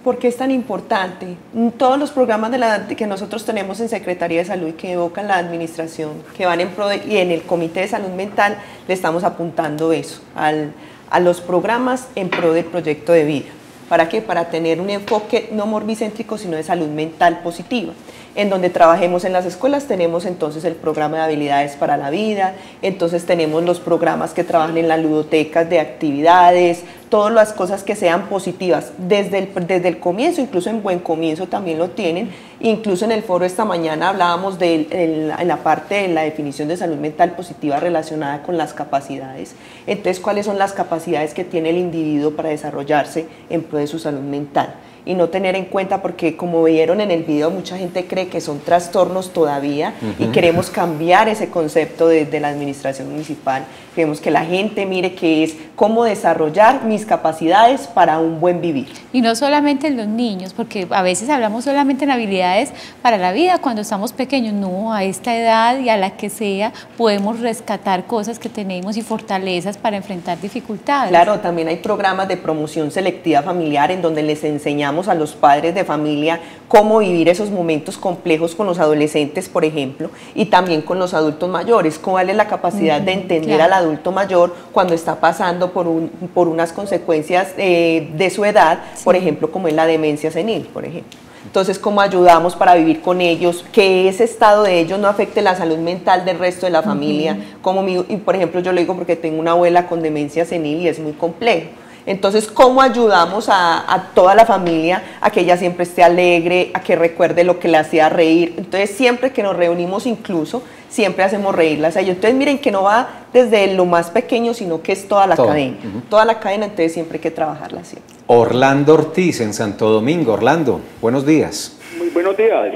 ¿Por qué es tan importante? Todos los programas de que nosotros tenemos en Secretaría de Salud y que evocan la administración, que van en pro y en el Comité de Salud Mental, le estamos apuntando eso, a los programas en pro del proyecto de vida. ¿Para qué? Para tener un enfoque no morbicéntrico, sino de salud mental positiva en donde trabajemos en las escuelas tenemos entonces el programa de habilidades para la vida, entonces tenemos los programas que trabajan en las ludotecas de actividades, todas las cosas que sean positivas desde el, desde el comienzo, incluso en buen comienzo también lo tienen, incluso en el foro esta mañana hablábamos de en la parte de la definición de salud mental positiva relacionada con las capacidades, entonces cuáles son las capacidades que tiene el individuo para desarrollarse en pro de su salud mental y no tener en cuenta porque como vieron en el video mucha gente cree que son trastornos todavía y queremos cambiar ese concepto desde la administración municipal. Queremos que la gente mire que es cómo desarrollar mis capacidades para un buen vivir. Y no solamente en los niños, porque a veces hablamos solamente en habilidades para la vida cuando estamos pequeños. No, a esta edad y a la que sea podemos rescatar cosas que tenemos y fortalezas para enfrentar dificultades. Claro, también hay programas de promoción selectiva familiar en donde les enseñamos a los padres de familia cómo vivir esos momentos complejos con los adolescentes, por ejemplo, y también con los adultos mayores, cuál es la capacidad de entender claro. al adulto mayor cuando está pasando por, un, por unas consecuencias eh, de su edad, por ejemplo, como es la demencia senil, por ejemplo. Entonces, ¿cómo ayudamos para vivir con ellos? Que ese estado de ellos no afecte la salud mental del resto de la familia. Como mi- y por ejemplo, yo lo digo porque tengo una abuela con demencia senil y es muy complejo. Entonces, ¿cómo ayudamos a, a toda la familia a que ella siempre esté alegre, a que recuerde lo que le hacía reír? Entonces, siempre que nos reunimos incluso, siempre hacemos reírlas a ellos. Entonces, miren que no va desde lo más pequeño, sino que es toda la Todo. cadena. Toda la cadena, entonces siempre hay que trabajarla así. Orlando Ortiz en Santo Domingo. Orlando, buenos días. Muy buenos días.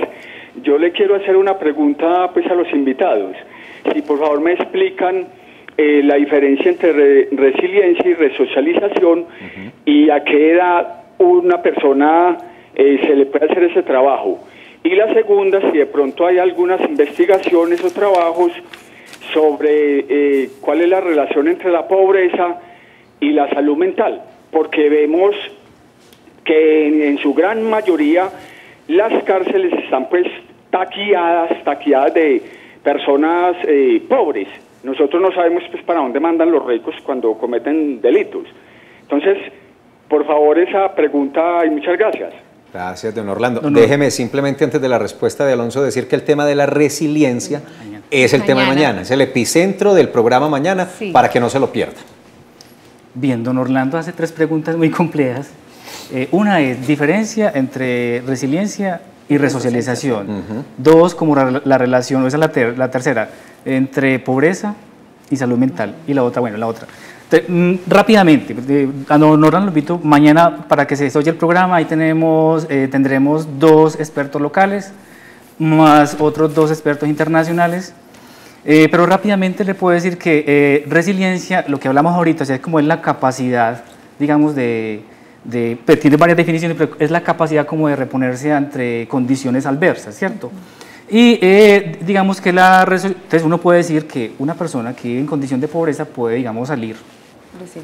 Yo le quiero hacer una pregunta pues a los invitados. Si por favor me explican eh, la diferencia entre re- resiliencia y resocialización y a qué edad una persona eh, se le puede hacer ese trabajo. Y la segunda, si de pronto hay algunas investigaciones o trabajos sobre eh, cuál es la relación entre la pobreza y la salud mental, porque vemos que en, en su gran mayoría las cárceles están pues taqueadas, taqueadas de personas eh, pobres. Nosotros no sabemos pues para dónde mandan los ricos cuando cometen delitos. Entonces, por favor esa pregunta y muchas gracias. Gracias, don Orlando. No, no. Déjeme simplemente antes de la respuesta de Alonso decir que el tema de la resiliencia es el tema de Mañana. es el epicentro del programa mañana Sí. para que no se lo pierda. Bien, don Orlando hace tres preguntas muy complejas. Eh, una es diferencia entre resiliencia y resocialización. Dos, como la, la relación, esa es la, ter- la tercera, entre pobreza y salud mental. Y la otra, bueno, la otra. Te- mm, rápidamente, a don Orlando lo invito mañana para que se oye el programa. Ahí tenemos, eh, tendremos dos expertos locales, más otros dos expertos internacionales. Eh, pero rápidamente le puedo decir que eh, resiliencia, lo que hablamos ahorita, es como es la capacidad, digamos, de, de pues, tiene varias definiciones, pero es la capacidad como de reponerse ante condiciones adversas, ¿cierto? Y eh, digamos que la entonces uno puede decir que una persona que vive en condición de pobreza puede, digamos, salir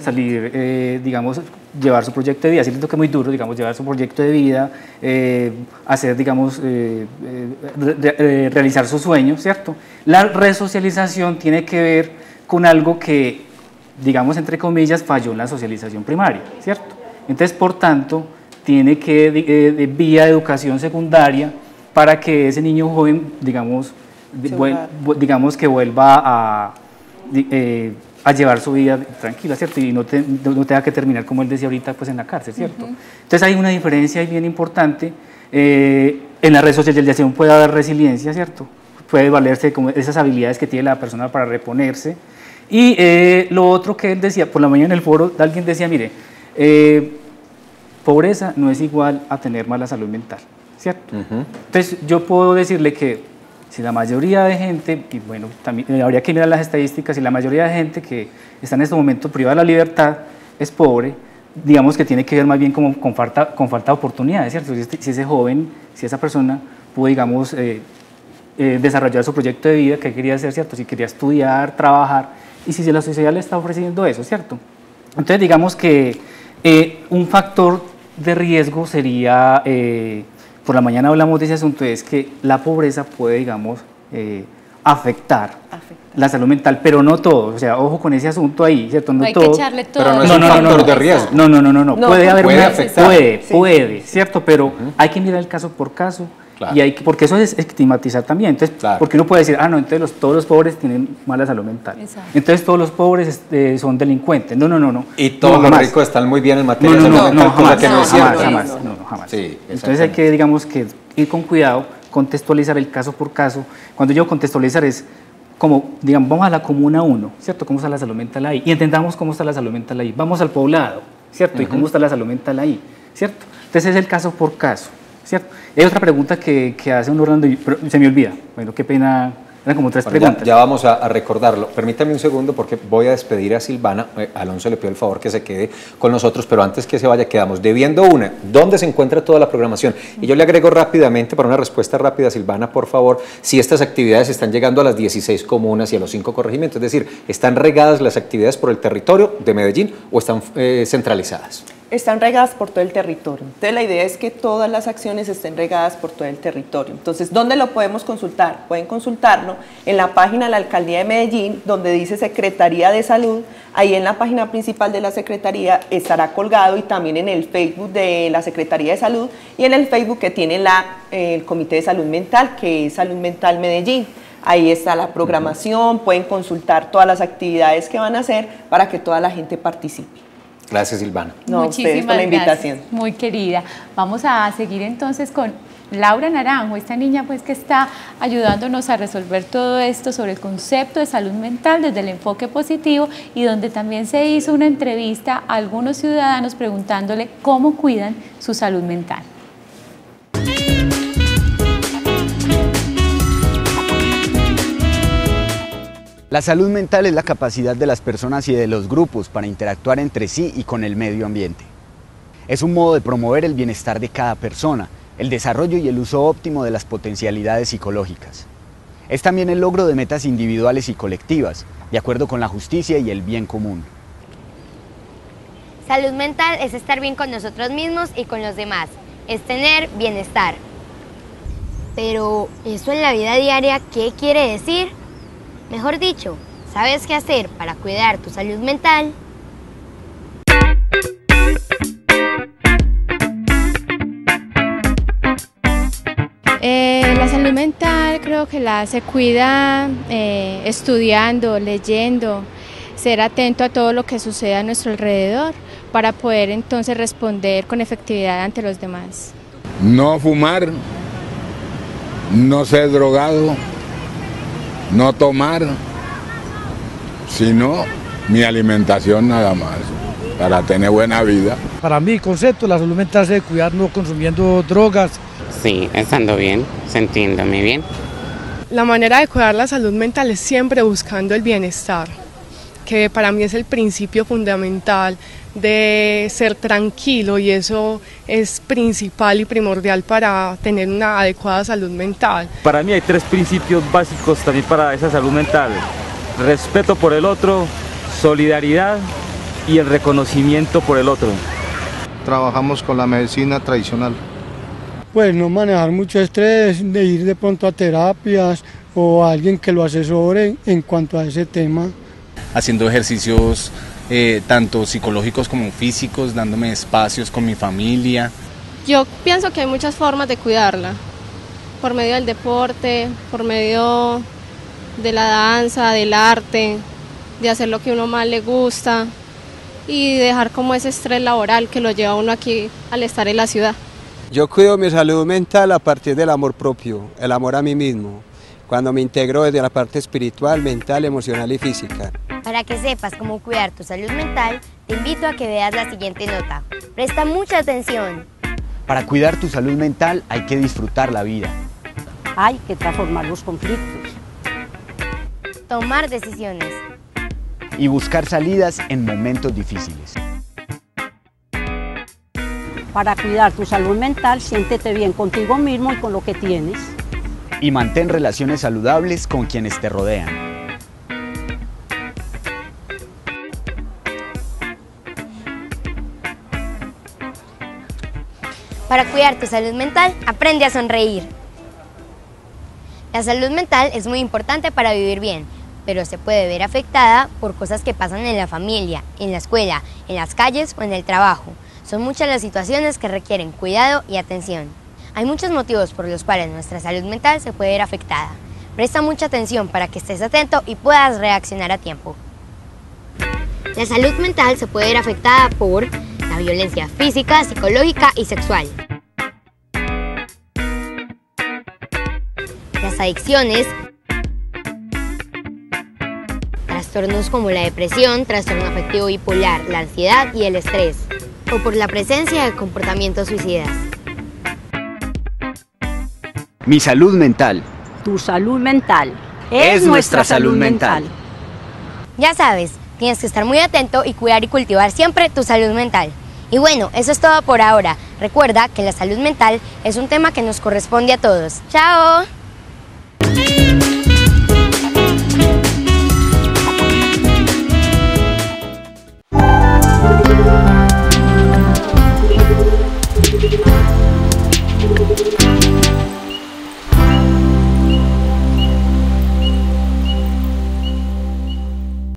salir, eh, digamos, llevar su proyecto de vida, siento que es muy duro, digamos, llevar su proyecto de vida, eh, hacer, digamos, eh, eh, re- eh, realizar sus sueños, ¿cierto? La resocialización tiene que ver con algo que, digamos, entre comillas, falló en la socialización primaria, ¿cierto? Entonces, por tanto, tiene que, eh, de vía educación secundaria, para que ese niño joven, digamos, vuel- digamos que vuelva a, eh, a llevar su vida tranquila, ¿cierto? Y no, te- no- tenga que terminar, como él decía ahorita, pues en la cárcel, ¿cierto? Entonces hay una diferencia bien importante. eh, en la resocialización puede haber resiliencia, ¿cierto? Puede valerse como esas habilidades que tiene la persona para reponerse. Y eh, lo otro que él decía, por la mañana en el foro, alguien decía, mire, eh, pobreza no es igual a tener mala salud mental, ¿cierto? Entonces yo puedo decirle que si la mayoría de gente, y bueno, también eh, habría que mirar las estadísticas, si la mayoría de gente que está en este momento privada de la libertad es pobre, digamos que tiene que ver más bien como con falta, con falta de oportunidades, ¿cierto? Si, este- si ese joven, si esa persona pudo, digamos, eh, eh, desarrollar su proyecto de vida, que quería hacer, ¿cierto? Si quería estudiar, trabajar, y si la sociedad le está ofreciendo eso, ¿cierto? Entonces, digamos que eh, un factor de riesgo sería, por la mañana hablamos de ese asunto, es que la pobreza puede, digamos, eh, afectar la salud mental, pero no todo. O sea, ojo con ese asunto ahí, ¿cierto? No No hay que todo. echarle todo. Pero no es un factor de riesgo. No, no, no, no, no. No, puede haber puede una- afectar. puede, Sí. puede, ¿cierto? Pero hay que mirar el caso por caso. Claro. Y hay que, porque eso es estigmatizar también. Entonces, porque uno puede decir, ah, no, entonces los- todos los pobres tienen mala salud mental. Exacto. Entonces todos los pobres este, son delincuentes. No, no, no, no. Y todos No, los jamás. ricos están muy bien en materia no, de no, salud no, mental, cosa jamás, que no jamás, jamás, no, jamás. Sí, Entonces hay que, digamos, que ir con cuidado, contextualizar el caso por caso. Cuando yo contextualizar es como, digamos, vamos a la comuna 1, ¿cierto? ¿Cómo está la salud mental ahí? Y entendamos cómo está la salud mental ahí. Vamos al poblado, ¿cierto? ¿Y Ujú. cómo está la salud mental ahí? ¿Cierto? Entonces es el caso por caso, ¿cierto? Hay otra pregunta que, que hace un Orlando, y- pero se me olvida. Bueno, qué pena. Eran como tres Bueno, ya, preguntas. ya vamos a, a recordarlo. Permítame un segundo porque voy a despedir a Silvana. Eh, Alonso le pido el favor que se quede con nosotros, pero antes que se vaya quedamos debiendo una. ¿Dónde se encuentra toda la programación? Y yo le agrego rápidamente, para una respuesta rápida, Silvana, por favor, si estas actividades están llegando a las 16 comunas y a los 5 corregimientos, es decir, ¿están regadas las actividades por el territorio de Medellín o están eh, centralizadas? Están regadas por todo el territorio. Entonces la idea es que todas las acciones estén regadas por todo el territorio. Entonces, ¿dónde lo podemos consultar? Pueden consultarlo en la página de la Alcaldía de Medellín, donde dice Secretaría de Salud. Ahí en la página principal de la Secretaría estará colgado y también en el Facebook de la Secretaría de Salud y en el Facebook que tiene la, el Comité de Salud Mental, que es Salud Mental Medellín. Ahí está la programación, pueden consultar todas las actividades que van a hacer para que toda la gente participe. Gracias, Silvana. No, Muchísimas por la invitación. Gracias, muy querida. Vamos a seguir entonces con Laura Naranjo, esta niña pues que está ayudándonos a resolver todo esto sobre el concepto de salud mental desde el enfoque positivo y donde también se hizo una entrevista a algunos ciudadanos preguntándole cómo cuidan su salud mental. La salud mental es la capacidad de las personas y de los grupos para interactuar entre sí y con el medio ambiente. Es un modo de promover el bienestar de cada persona, el desarrollo y el uso óptimo de las potencialidades psicológicas. Es también el logro de metas individuales y colectivas, de acuerdo con la justicia y el bien común. Salud mental es estar bien con nosotros mismos y con los demás, es tener bienestar. Pero, ¿eso en la vida diaria qué quiere decir? Mejor dicho, ¿sabes qué hacer para cuidar tu salud mental? Eh, la salud mental creo que la se cuida eh, estudiando, leyendo, ser atento a todo lo que sucede a nuestro alrededor para poder entonces responder con efectividad ante los demás. No fumar, no ser drogado, no tomar, sino mi alimentación nada más, para tener buena vida. Para mí, concepto, la salud mental es cuidar no consumiendo drogas. Sí, estando bien, sintiéndome bien. La manera de cuidar la salud mental es siempre buscando el bienestar, que para mí es el principio fundamental de ser tranquilo y eso es principal y primordial para tener una adecuada salud mental. Para mí hay tres principios básicos también para esa salud mental. Respeto por el otro, solidaridad y el reconocimiento por el otro. Trabajamos con la medicina tradicional. Pues no manejar mucho estrés, de ir de pronto a terapias o a alguien que lo asesore en cuanto a ese tema. Haciendo ejercicios eh, tanto psicológicos como físicos, dándome espacios con mi familia. Yo pienso que hay muchas formas de cuidarla, por medio del deporte, por medio de la danza, del arte, de hacer lo que uno más le gusta y dejar como ese estrés laboral que lo lleva uno aquí al estar en la ciudad. Yo cuido mi salud mental a partir del amor propio, el amor a mí mismo, cuando me integro desde la parte espiritual, mental, emocional y física. Para que sepas cómo cuidar tu salud mental, te invito a que veas la siguiente nota. Presta mucha atención. Para cuidar tu salud mental hay que disfrutar la vida. Hay que transformar los conflictos. Tomar decisiones. Y buscar salidas en momentos difíciles. Para cuidar tu salud mental, siéntete bien contigo mismo y con lo que tienes y mantén relaciones saludables con quienes te rodean. Para cuidar tu salud mental, aprende a sonreír. La salud mental es muy importante para vivir bien, pero se puede ver afectada por cosas que pasan en la familia, en la escuela, en las calles o en el trabajo. Son muchas las situaciones que requieren cuidado y atención. Hay muchos motivos por los cuales nuestra salud mental se puede ver afectada. Presta mucha atención para que estés atento y puedas reaccionar a tiempo. La salud mental se puede ver afectada por violencia física, psicológica y sexual. Las adicciones, trastornos como la depresión, trastorno afectivo bipolar, la ansiedad y el estrés, o por la presencia de comportamientos suicidas. Mi salud mental. Tu salud mental. Es, nuestra, salud, mental. Ya sabes, tienes que estar muy atento y cuidar y cultivar siempre tu salud mental. Y bueno, eso es todo por ahora. Recuerda que la salud mental es un tema que nos corresponde a todos. ¡Chao!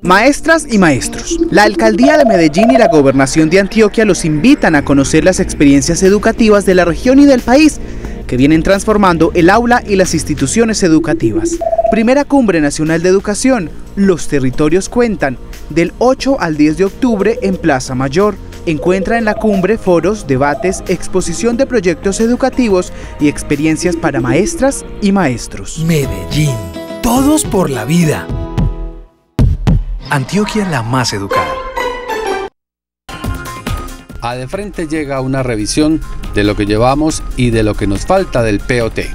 Maestras y maestros, la Alcaldía de Medellín y la Gobernación de Antioquia los invitan a conocer las experiencias educativas de la región y del país que vienen transformando el aula y las instituciones educativas. Primera Cumbre Nacional de Educación, Los Territorios Cuentan, del 8 al 10 de octubre en Plaza Mayor. Encuentra en la cumbre foros, debates, exposición de proyectos educativos y experiencias para maestras y maestros. Medellín, todos por la vida. Antioquia la más educada. A de frente llega una revisión de lo que llevamos y de lo que nos falta del POT.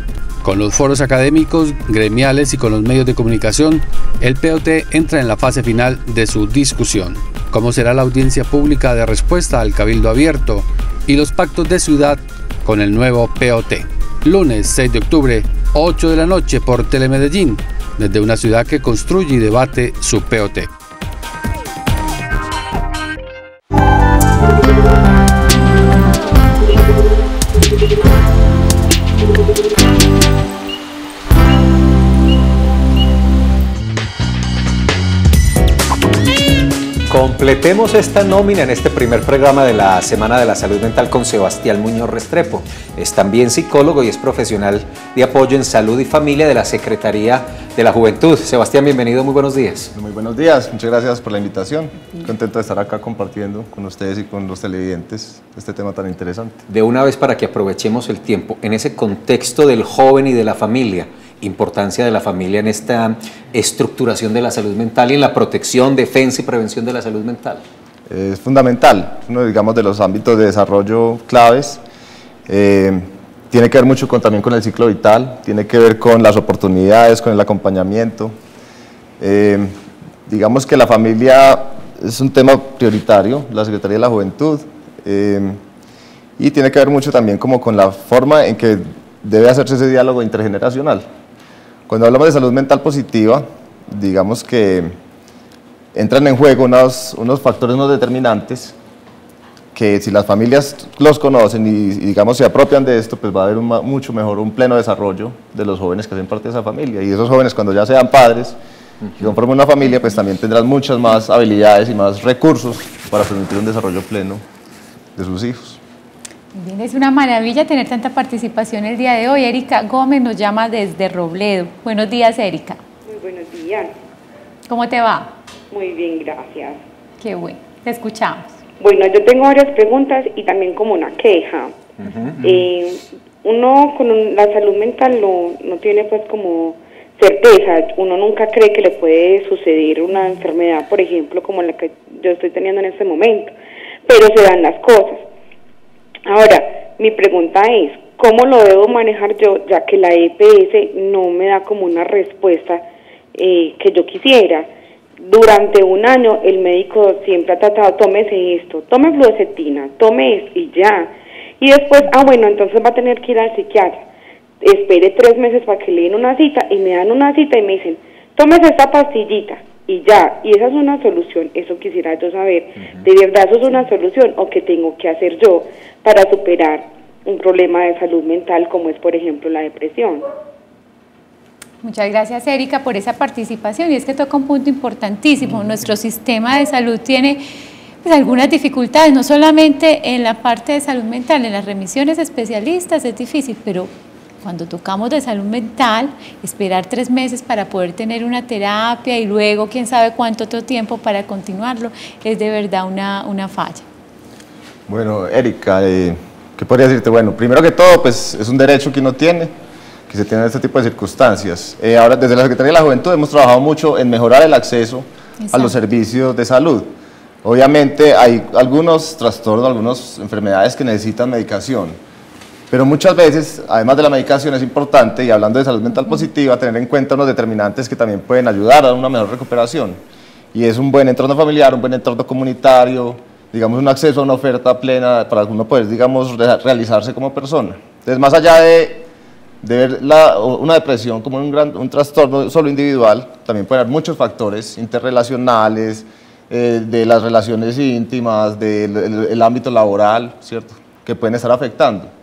Con los foros académicos, gremiales y con los medios de comunicación, el POT entra en la fase final de su discusión. ¿Cómo será la audiencia pública de respuesta al Cabildo Abierto y los pactos de ciudad con el nuevo POT? Lunes 6 de octubre, 8 de la noche por Telemedellín, desde una ciudad que construye y debate su POT. Bye. Completemos esta nómina en este primer programa de la Semana de la Salud Mental con Sebastián Muñoz Restrepo. Es también psicólogo y es profesional de apoyo en salud y familia de la Secretaría de la Juventud. Sebastián, bienvenido, muy buenos días. Muy buenos días, muchas gracias por la invitación. Contento de estar acá compartiendo con ustedes y con los televidentes este tema tan interesante. De una vez para que aprovechemos el tiempo, en ese contexto del joven y de la familia, importancia de la familia en esta estructuración de la salud mental y en la protección, defensa y prevención de la salud mental? Es fundamental, uno digamos de los ámbitos de desarrollo claves. Eh, tiene que ver mucho con, también con el ciclo vital, tiene que ver con las oportunidades, con el acompañamiento. Eh, digamos que la familia es un tema prioritario, la Secretaría de la Juventud, eh, y tiene que ver mucho también como con la forma en que debe hacerse ese diálogo intergeneracional. Cuando hablamos de salud mental positiva, digamos que entran en juego unos, unos factores no determinantes que si las familias los conocen y, digamos se apropian de esto, pues va a haber mucho mejor un pleno desarrollo de los jóvenes que hacen parte de esa familia. Y esos jóvenes cuando ya sean padres y conformen una familia, pues también tendrán muchas más habilidades y más recursos para permitir un desarrollo pleno de sus hijos. Bien, es una maravilla tener tanta participación el día de hoy. Erika Gómez nos llama desde Robledo. Buenos días, Erika. Muy buenos días. ¿Cómo te va? Muy bien, gracias. Qué bueno, te escuchamos. Bueno, yo tengo varias preguntas y también como una queja. Eh, uno con la salud mental no, no tiene pues como certeza, uno nunca cree que le puede suceder una enfermedad, por ejemplo, como la que yo estoy teniendo en este momento, pero se dan las cosas. Ahora, mi pregunta es, ¿cómo lo debo manejar yo, ya que la EPS no me da como una respuesta eh, que yo quisiera? Durante un año el médico siempre ha tratado, tómese esto, tome fluoxetina, tome esto y ya. Y después, ah, bueno, entonces va a tener que ir al psiquiatra. Espere tres meses para que le den una cita y me dan una cita y me dicen, tómese esta pastillita y ya, y esa es una solución, eso quisiera yo saber, ¿de verdad eso es una solución o qué tengo que hacer yo para superar un problema de salud mental como es por ejemplo la depresión? Muchas gracias Erika por esa participación. Y es que toca un punto importantísimo, nuestro sistema de salud tiene pues, algunas dificultades, no solamente en la parte de salud mental, en las remisiones especialistas es difícil, pero cuando tocamos de salud mental, esperar tres meses para poder tener una terapia y luego quién sabe cuánto otro tiempo para continuarlo, es de verdad una, una falla. Bueno, Erika, eh, ¿qué podría decirte? Bueno, primero que todo, pues es un derecho que uno tiene, que se tiene en este tipo de circunstancias. Eh, ahora, desde la Secretaría de la Juventud hemos trabajado mucho en mejorar el acceso a los servicios de salud. Obviamente hay algunos trastornos, algunas enfermedades que necesitan medicación pero muchas veces, además de la medicación, es importante, y hablando de salud mental positiva, tener en cuenta unos determinantes que también pueden ayudar a una mejor recuperación. Y es un buen entorno familiar, un buen entorno comunitario, digamos, un acceso a una oferta plena para uno poder, digamos, realizarse como persona. Entonces, más allá de, ver una depresión como un, gran, un trastorno solo individual, también puede haber muchos factores interrelacionales, eh, de las relaciones íntimas, del ámbito laboral, ¿cierto?, que pueden estar afectando.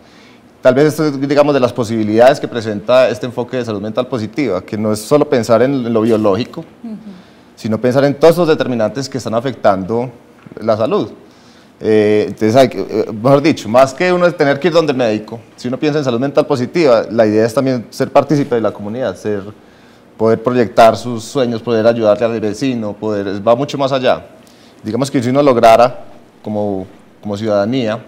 Tal vez esto es, digamos, de las posibilidades que presenta este enfoque de salud mental positiva, que no es solo pensar en lo biológico, sino pensar en todos los determinantes que están afectando la salud. Eh, entonces, hay, eh, mejor dicho, más que uno tener que ir donde el médico, si uno piensa en salud mental positiva, la idea es también ser partícipe de la comunidad, ser, poder proyectar sus sueños, poder ayudarle al vecino, poder, va mucho más allá. Digamos que si uno lograra, como, como ciudadanía,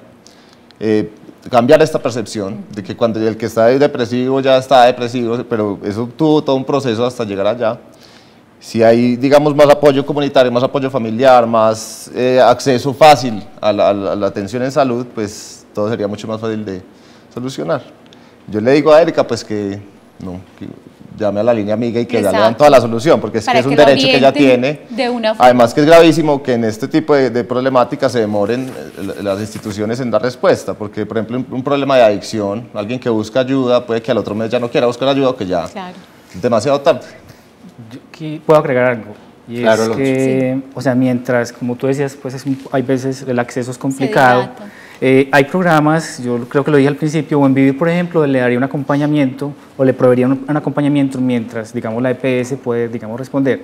eh, cambiar esta percepción de que cuando el que está depresivo ya está depresivo, pero eso tuvo todo un proceso hasta llegar allá. Si hay, digamos, más apoyo comunitario, más apoyo familiar, más eh, acceso fácil a la, a la atención en salud, pues todo sería mucho más fácil de solucionar. Yo le digo a Erika, pues que no, que llame a la línea amiga y que ya le dan toda la solución, porque es que es un que derecho que ella tiene. de una forma. Además que es gravísimo que en este tipo de, de problemáticas se demoren eh, las instituciones en dar respuesta, porque por ejemplo un, un problema de adicción, alguien que busca ayuda puede que al otro mes ya no quiera buscar ayuda o que ya es demasiado tarde. Aquí puedo agregar algo. Y Claro, es que, o sea, mientras, como tú decías, pues es un- hay veces el acceso es complicado. Eh, hay programas, yo creo que lo dije al principio, Buen Vivir, por ejemplo, le daría un acompañamiento o le proveería un, un acompañamiento mientras, digamos, la EPS puede, digamos, responder.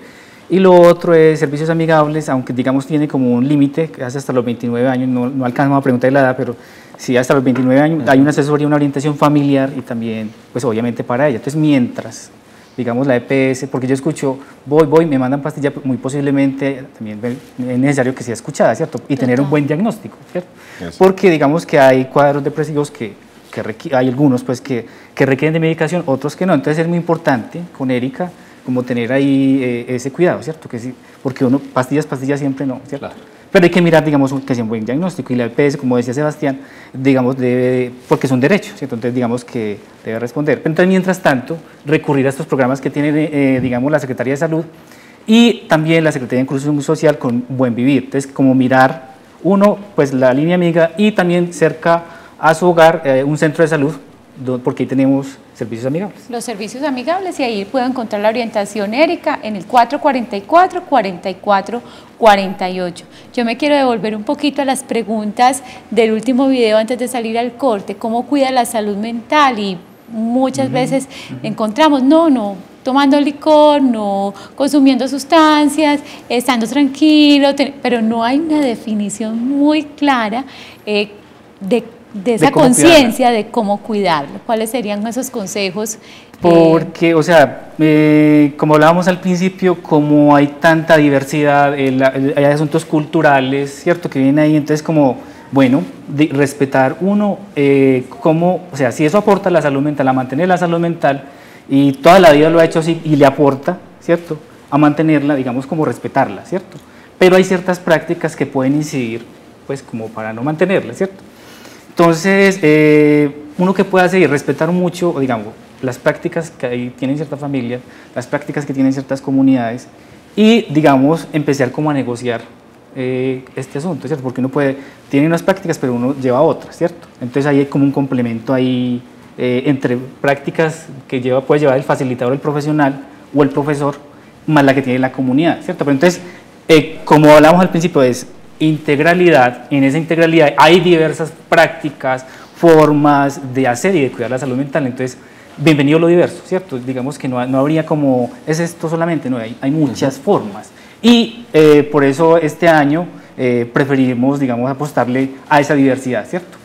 Y lo otro es servicios amigables, aunque, digamos, tiene como un límite, hace hasta los 29 años, no, no alcanzamos a preguntar la edad, pero sí, hasta los 29 años hay una asesoría, una orientación familiar y también, pues obviamente para ella. Entonces, mientras digamos la EPS, porque yo escucho, voy, voy, me mandan pastilla, muy posiblemente también es necesario que sea escuchada, ¿cierto? Y tener un buen diagnóstico, ¿cierto? Porque digamos que hay cuadros depresivos que, que hay algunos pues que, que requieren de medicación, otros que no, entonces es muy importante con Erika como tener ahí eh, ese cuidado, ¿cierto? Que sí, porque uno, pastillas, pastillas siempre no, ¿cierto? Pero hay que mirar, digamos, que sea un buen diagnóstico y la EPS, como decía Sebastián, digamos, debe, porque es un derecho, ¿cierto? Entonces, digamos que debe responder. Pero entonces, mientras tanto, recurrir a estos programas que tiene, eh, digamos, la Secretaría de Salud y también la Secretaría de Inclusión Social con Buen Vivir. Entonces, como mirar, uno, pues la línea amiga y también cerca a su hogar eh, un centro de salud, porque ahí tenemos servicios amigables. Los servicios amigables y ahí puedo encontrar la orientación Erika en el 444-4448. Yo me quiero devolver un poquito a las preguntas del último video antes de salir al corte, cómo cuida la salud mental y muchas veces encontramos, no, no, tomando licor, no consumiendo sustancias, estando tranquilo, pero no hay una definición muy clara eh, de, de esa conciencia de cómo cuidarlo. ¿Cuáles serían esos consejos? eh, Porque, o sea, eh, como hablábamos al principio, como hay tanta diversidad, eh, la- hay asuntos culturales, ¿cierto? Que vienen ahí, entonces como, bueno, de respetar uno, eh, cómo, o sea, si eso aporta la salud mental, a mantener la salud mental, y toda la vida lo ha hecho así y le aporta, ¿cierto? A mantenerla, digamos, como respetarla, ¿cierto? Pero hay ciertas prácticas que pueden incidir, pues, como para no mantenerla, ¿cierto? Entonces, eh, uno que puede hacer y respetar mucho, digamos, las prácticas que tienen ciertas familias, las prácticas que tienen ciertas comunidades y, digamos, empezar como a negociar eh, este asunto, ¿cierto? Porque uno puede, tiene unas prácticas, pero uno lleva otras, ¿cierto? Entonces ahí hay como un complemento ahí eh, entre prácticas que lleva, puede llevar el facilitador, el profesional o el profesor, más la que tiene la comunidad, ¿cierto? Pero entonces, eh, como hablamos al principio, es integralidad, en esa integralidad hay diversas prácticas, formas de hacer y de cuidar la salud mental, entonces bienvenido lo diverso, ¿cierto? Digamos que no, no habría como, es esto solamente, no, hay, hay muchas formas. Y eh, por eso este año eh, preferimos, digamos, apostarle a esa diversidad, ¿cierto?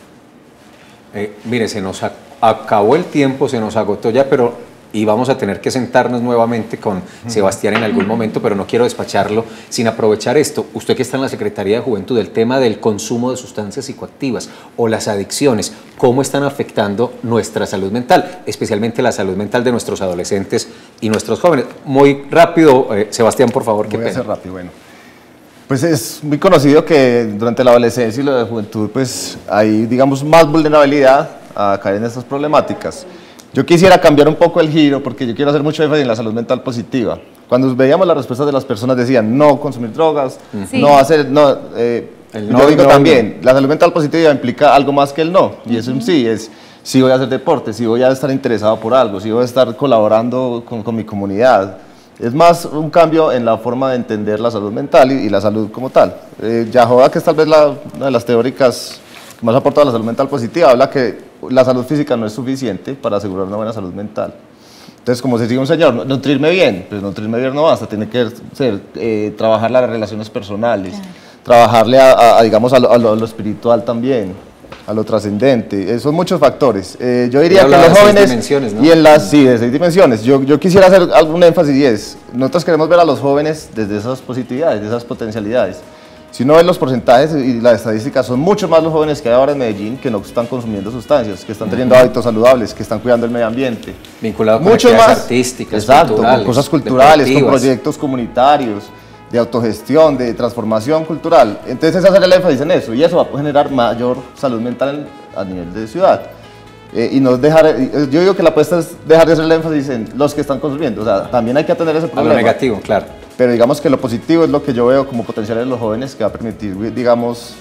Eh, mire, se nos ac- acabó el tiempo, se nos agotó ya, pero y vamos a tener que sentarnos nuevamente con Sebastián en algún momento, pero no quiero despacharlo sin aprovechar esto. Usted que está en la Secretaría de Juventud, el tema del consumo de sustancias psicoactivas o las adicciones, ¿cómo están afectando nuestra salud mental, especialmente la salud mental de nuestros adolescentes y nuestros jóvenes? Muy rápido, eh, Sebastián, por favor, qué Voy a pena. ser rápido, bueno. Pues es muy conocido que durante la adolescencia y la juventud pues hay digamos más vulnerabilidad a caer en estas problemáticas. Yo quisiera cambiar un poco el giro porque yo quiero hacer mucho énfasis en la salud mental positiva. Cuando veíamos las respuestas de las personas decían no consumir drogas, Sí. no hacer, no, eh, El yo digo no, también, la salud mental positiva implica algo más que el no, y es un sí, es si voy a hacer deporte, si voy a estar interesado por algo, si voy a estar colaborando con, con mi comunidad. Es más un cambio en la forma de entender la salud mental y, y la salud como tal. Eh, Yahoda, que es tal vez la- una de las teóricas que más aporta a la salud mental positiva, habla que la salud física no es suficiente para asegurar una buena salud mental. Entonces, como se dice un señor, nutrirme bien, pues nutrirme bien no basta, tiene que ser eh, trabajar las relaciones personales, trabajarle a, digamos, a lo, espiritual también, a lo trascendente. Eh, son muchos factores. Eh, yo diría que los jóvenes... Y en las, sí, de seis dimensiones. Yo, yo quisiera hacer algún énfasis y es, nosotros queremos ver a los jóvenes desde esas positividades, de esas potencialidades. Si uno ve los porcentajes y las estadísticas, son mucho más los jóvenes que hay ahora en Medellín que no están consumiendo sustancias, que están teniendo hábitos saludables, que están cuidando el medio ambiente. Vinculado con Mucho más, artísticas, exacto, con cosas culturales, con proyectos comunitarios, de autogestión, de transformación cultural. Entonces, hacer el énfasis en eso y eso va a generar mayor salud mental a nivel de ciudad. Eh, y no dejar, eh, yo digo que la apuesta es dejar de hacer el énfasis en los que están consumiendo, o sea, también hay que atender ese problema. A lo negativo, claro pero digamos que lo positivo es lo que yo veo como potencial en los jóvenes que va a permitir, digamos,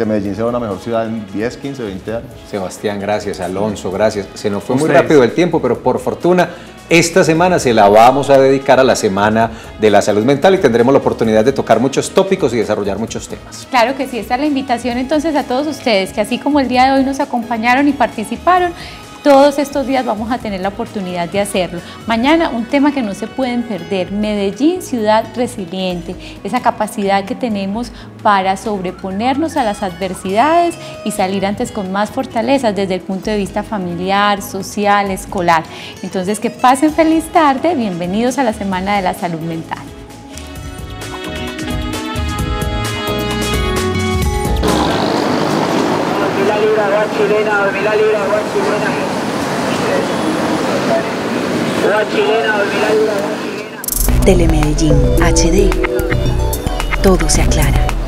que Medellín sea una mejor ciudad en 10, 15, 20 años. Sebastián, gracias. Alonso, gracias. Se nos fue muy rápido el tiempo, pero por fortuna esta semana se la vamos a dedicar a la Semana de la Salud Mental y tendremos la oportunidad de tocar muchos tópicos y desarrollar muchos temas. Claro que sí, esta es la invitación entonces a todos ustedes que así como el día de hoy nos acompañaron y participaron, todos estos días vamos a tener la oportunidad de hacerlo. Mañana un tema que no se pueden perder, Medellín, ciudad resiliente, esa capacidad que tenemos para sobreponernos a las adversidades y salir antes con más fortalezas desde el punto de vista familiar, social, escolar. Entonces que pasen feliz tarde, bienvenidos a la Semana de la Salud Mental. Telemedellín HD. Todo se aclara.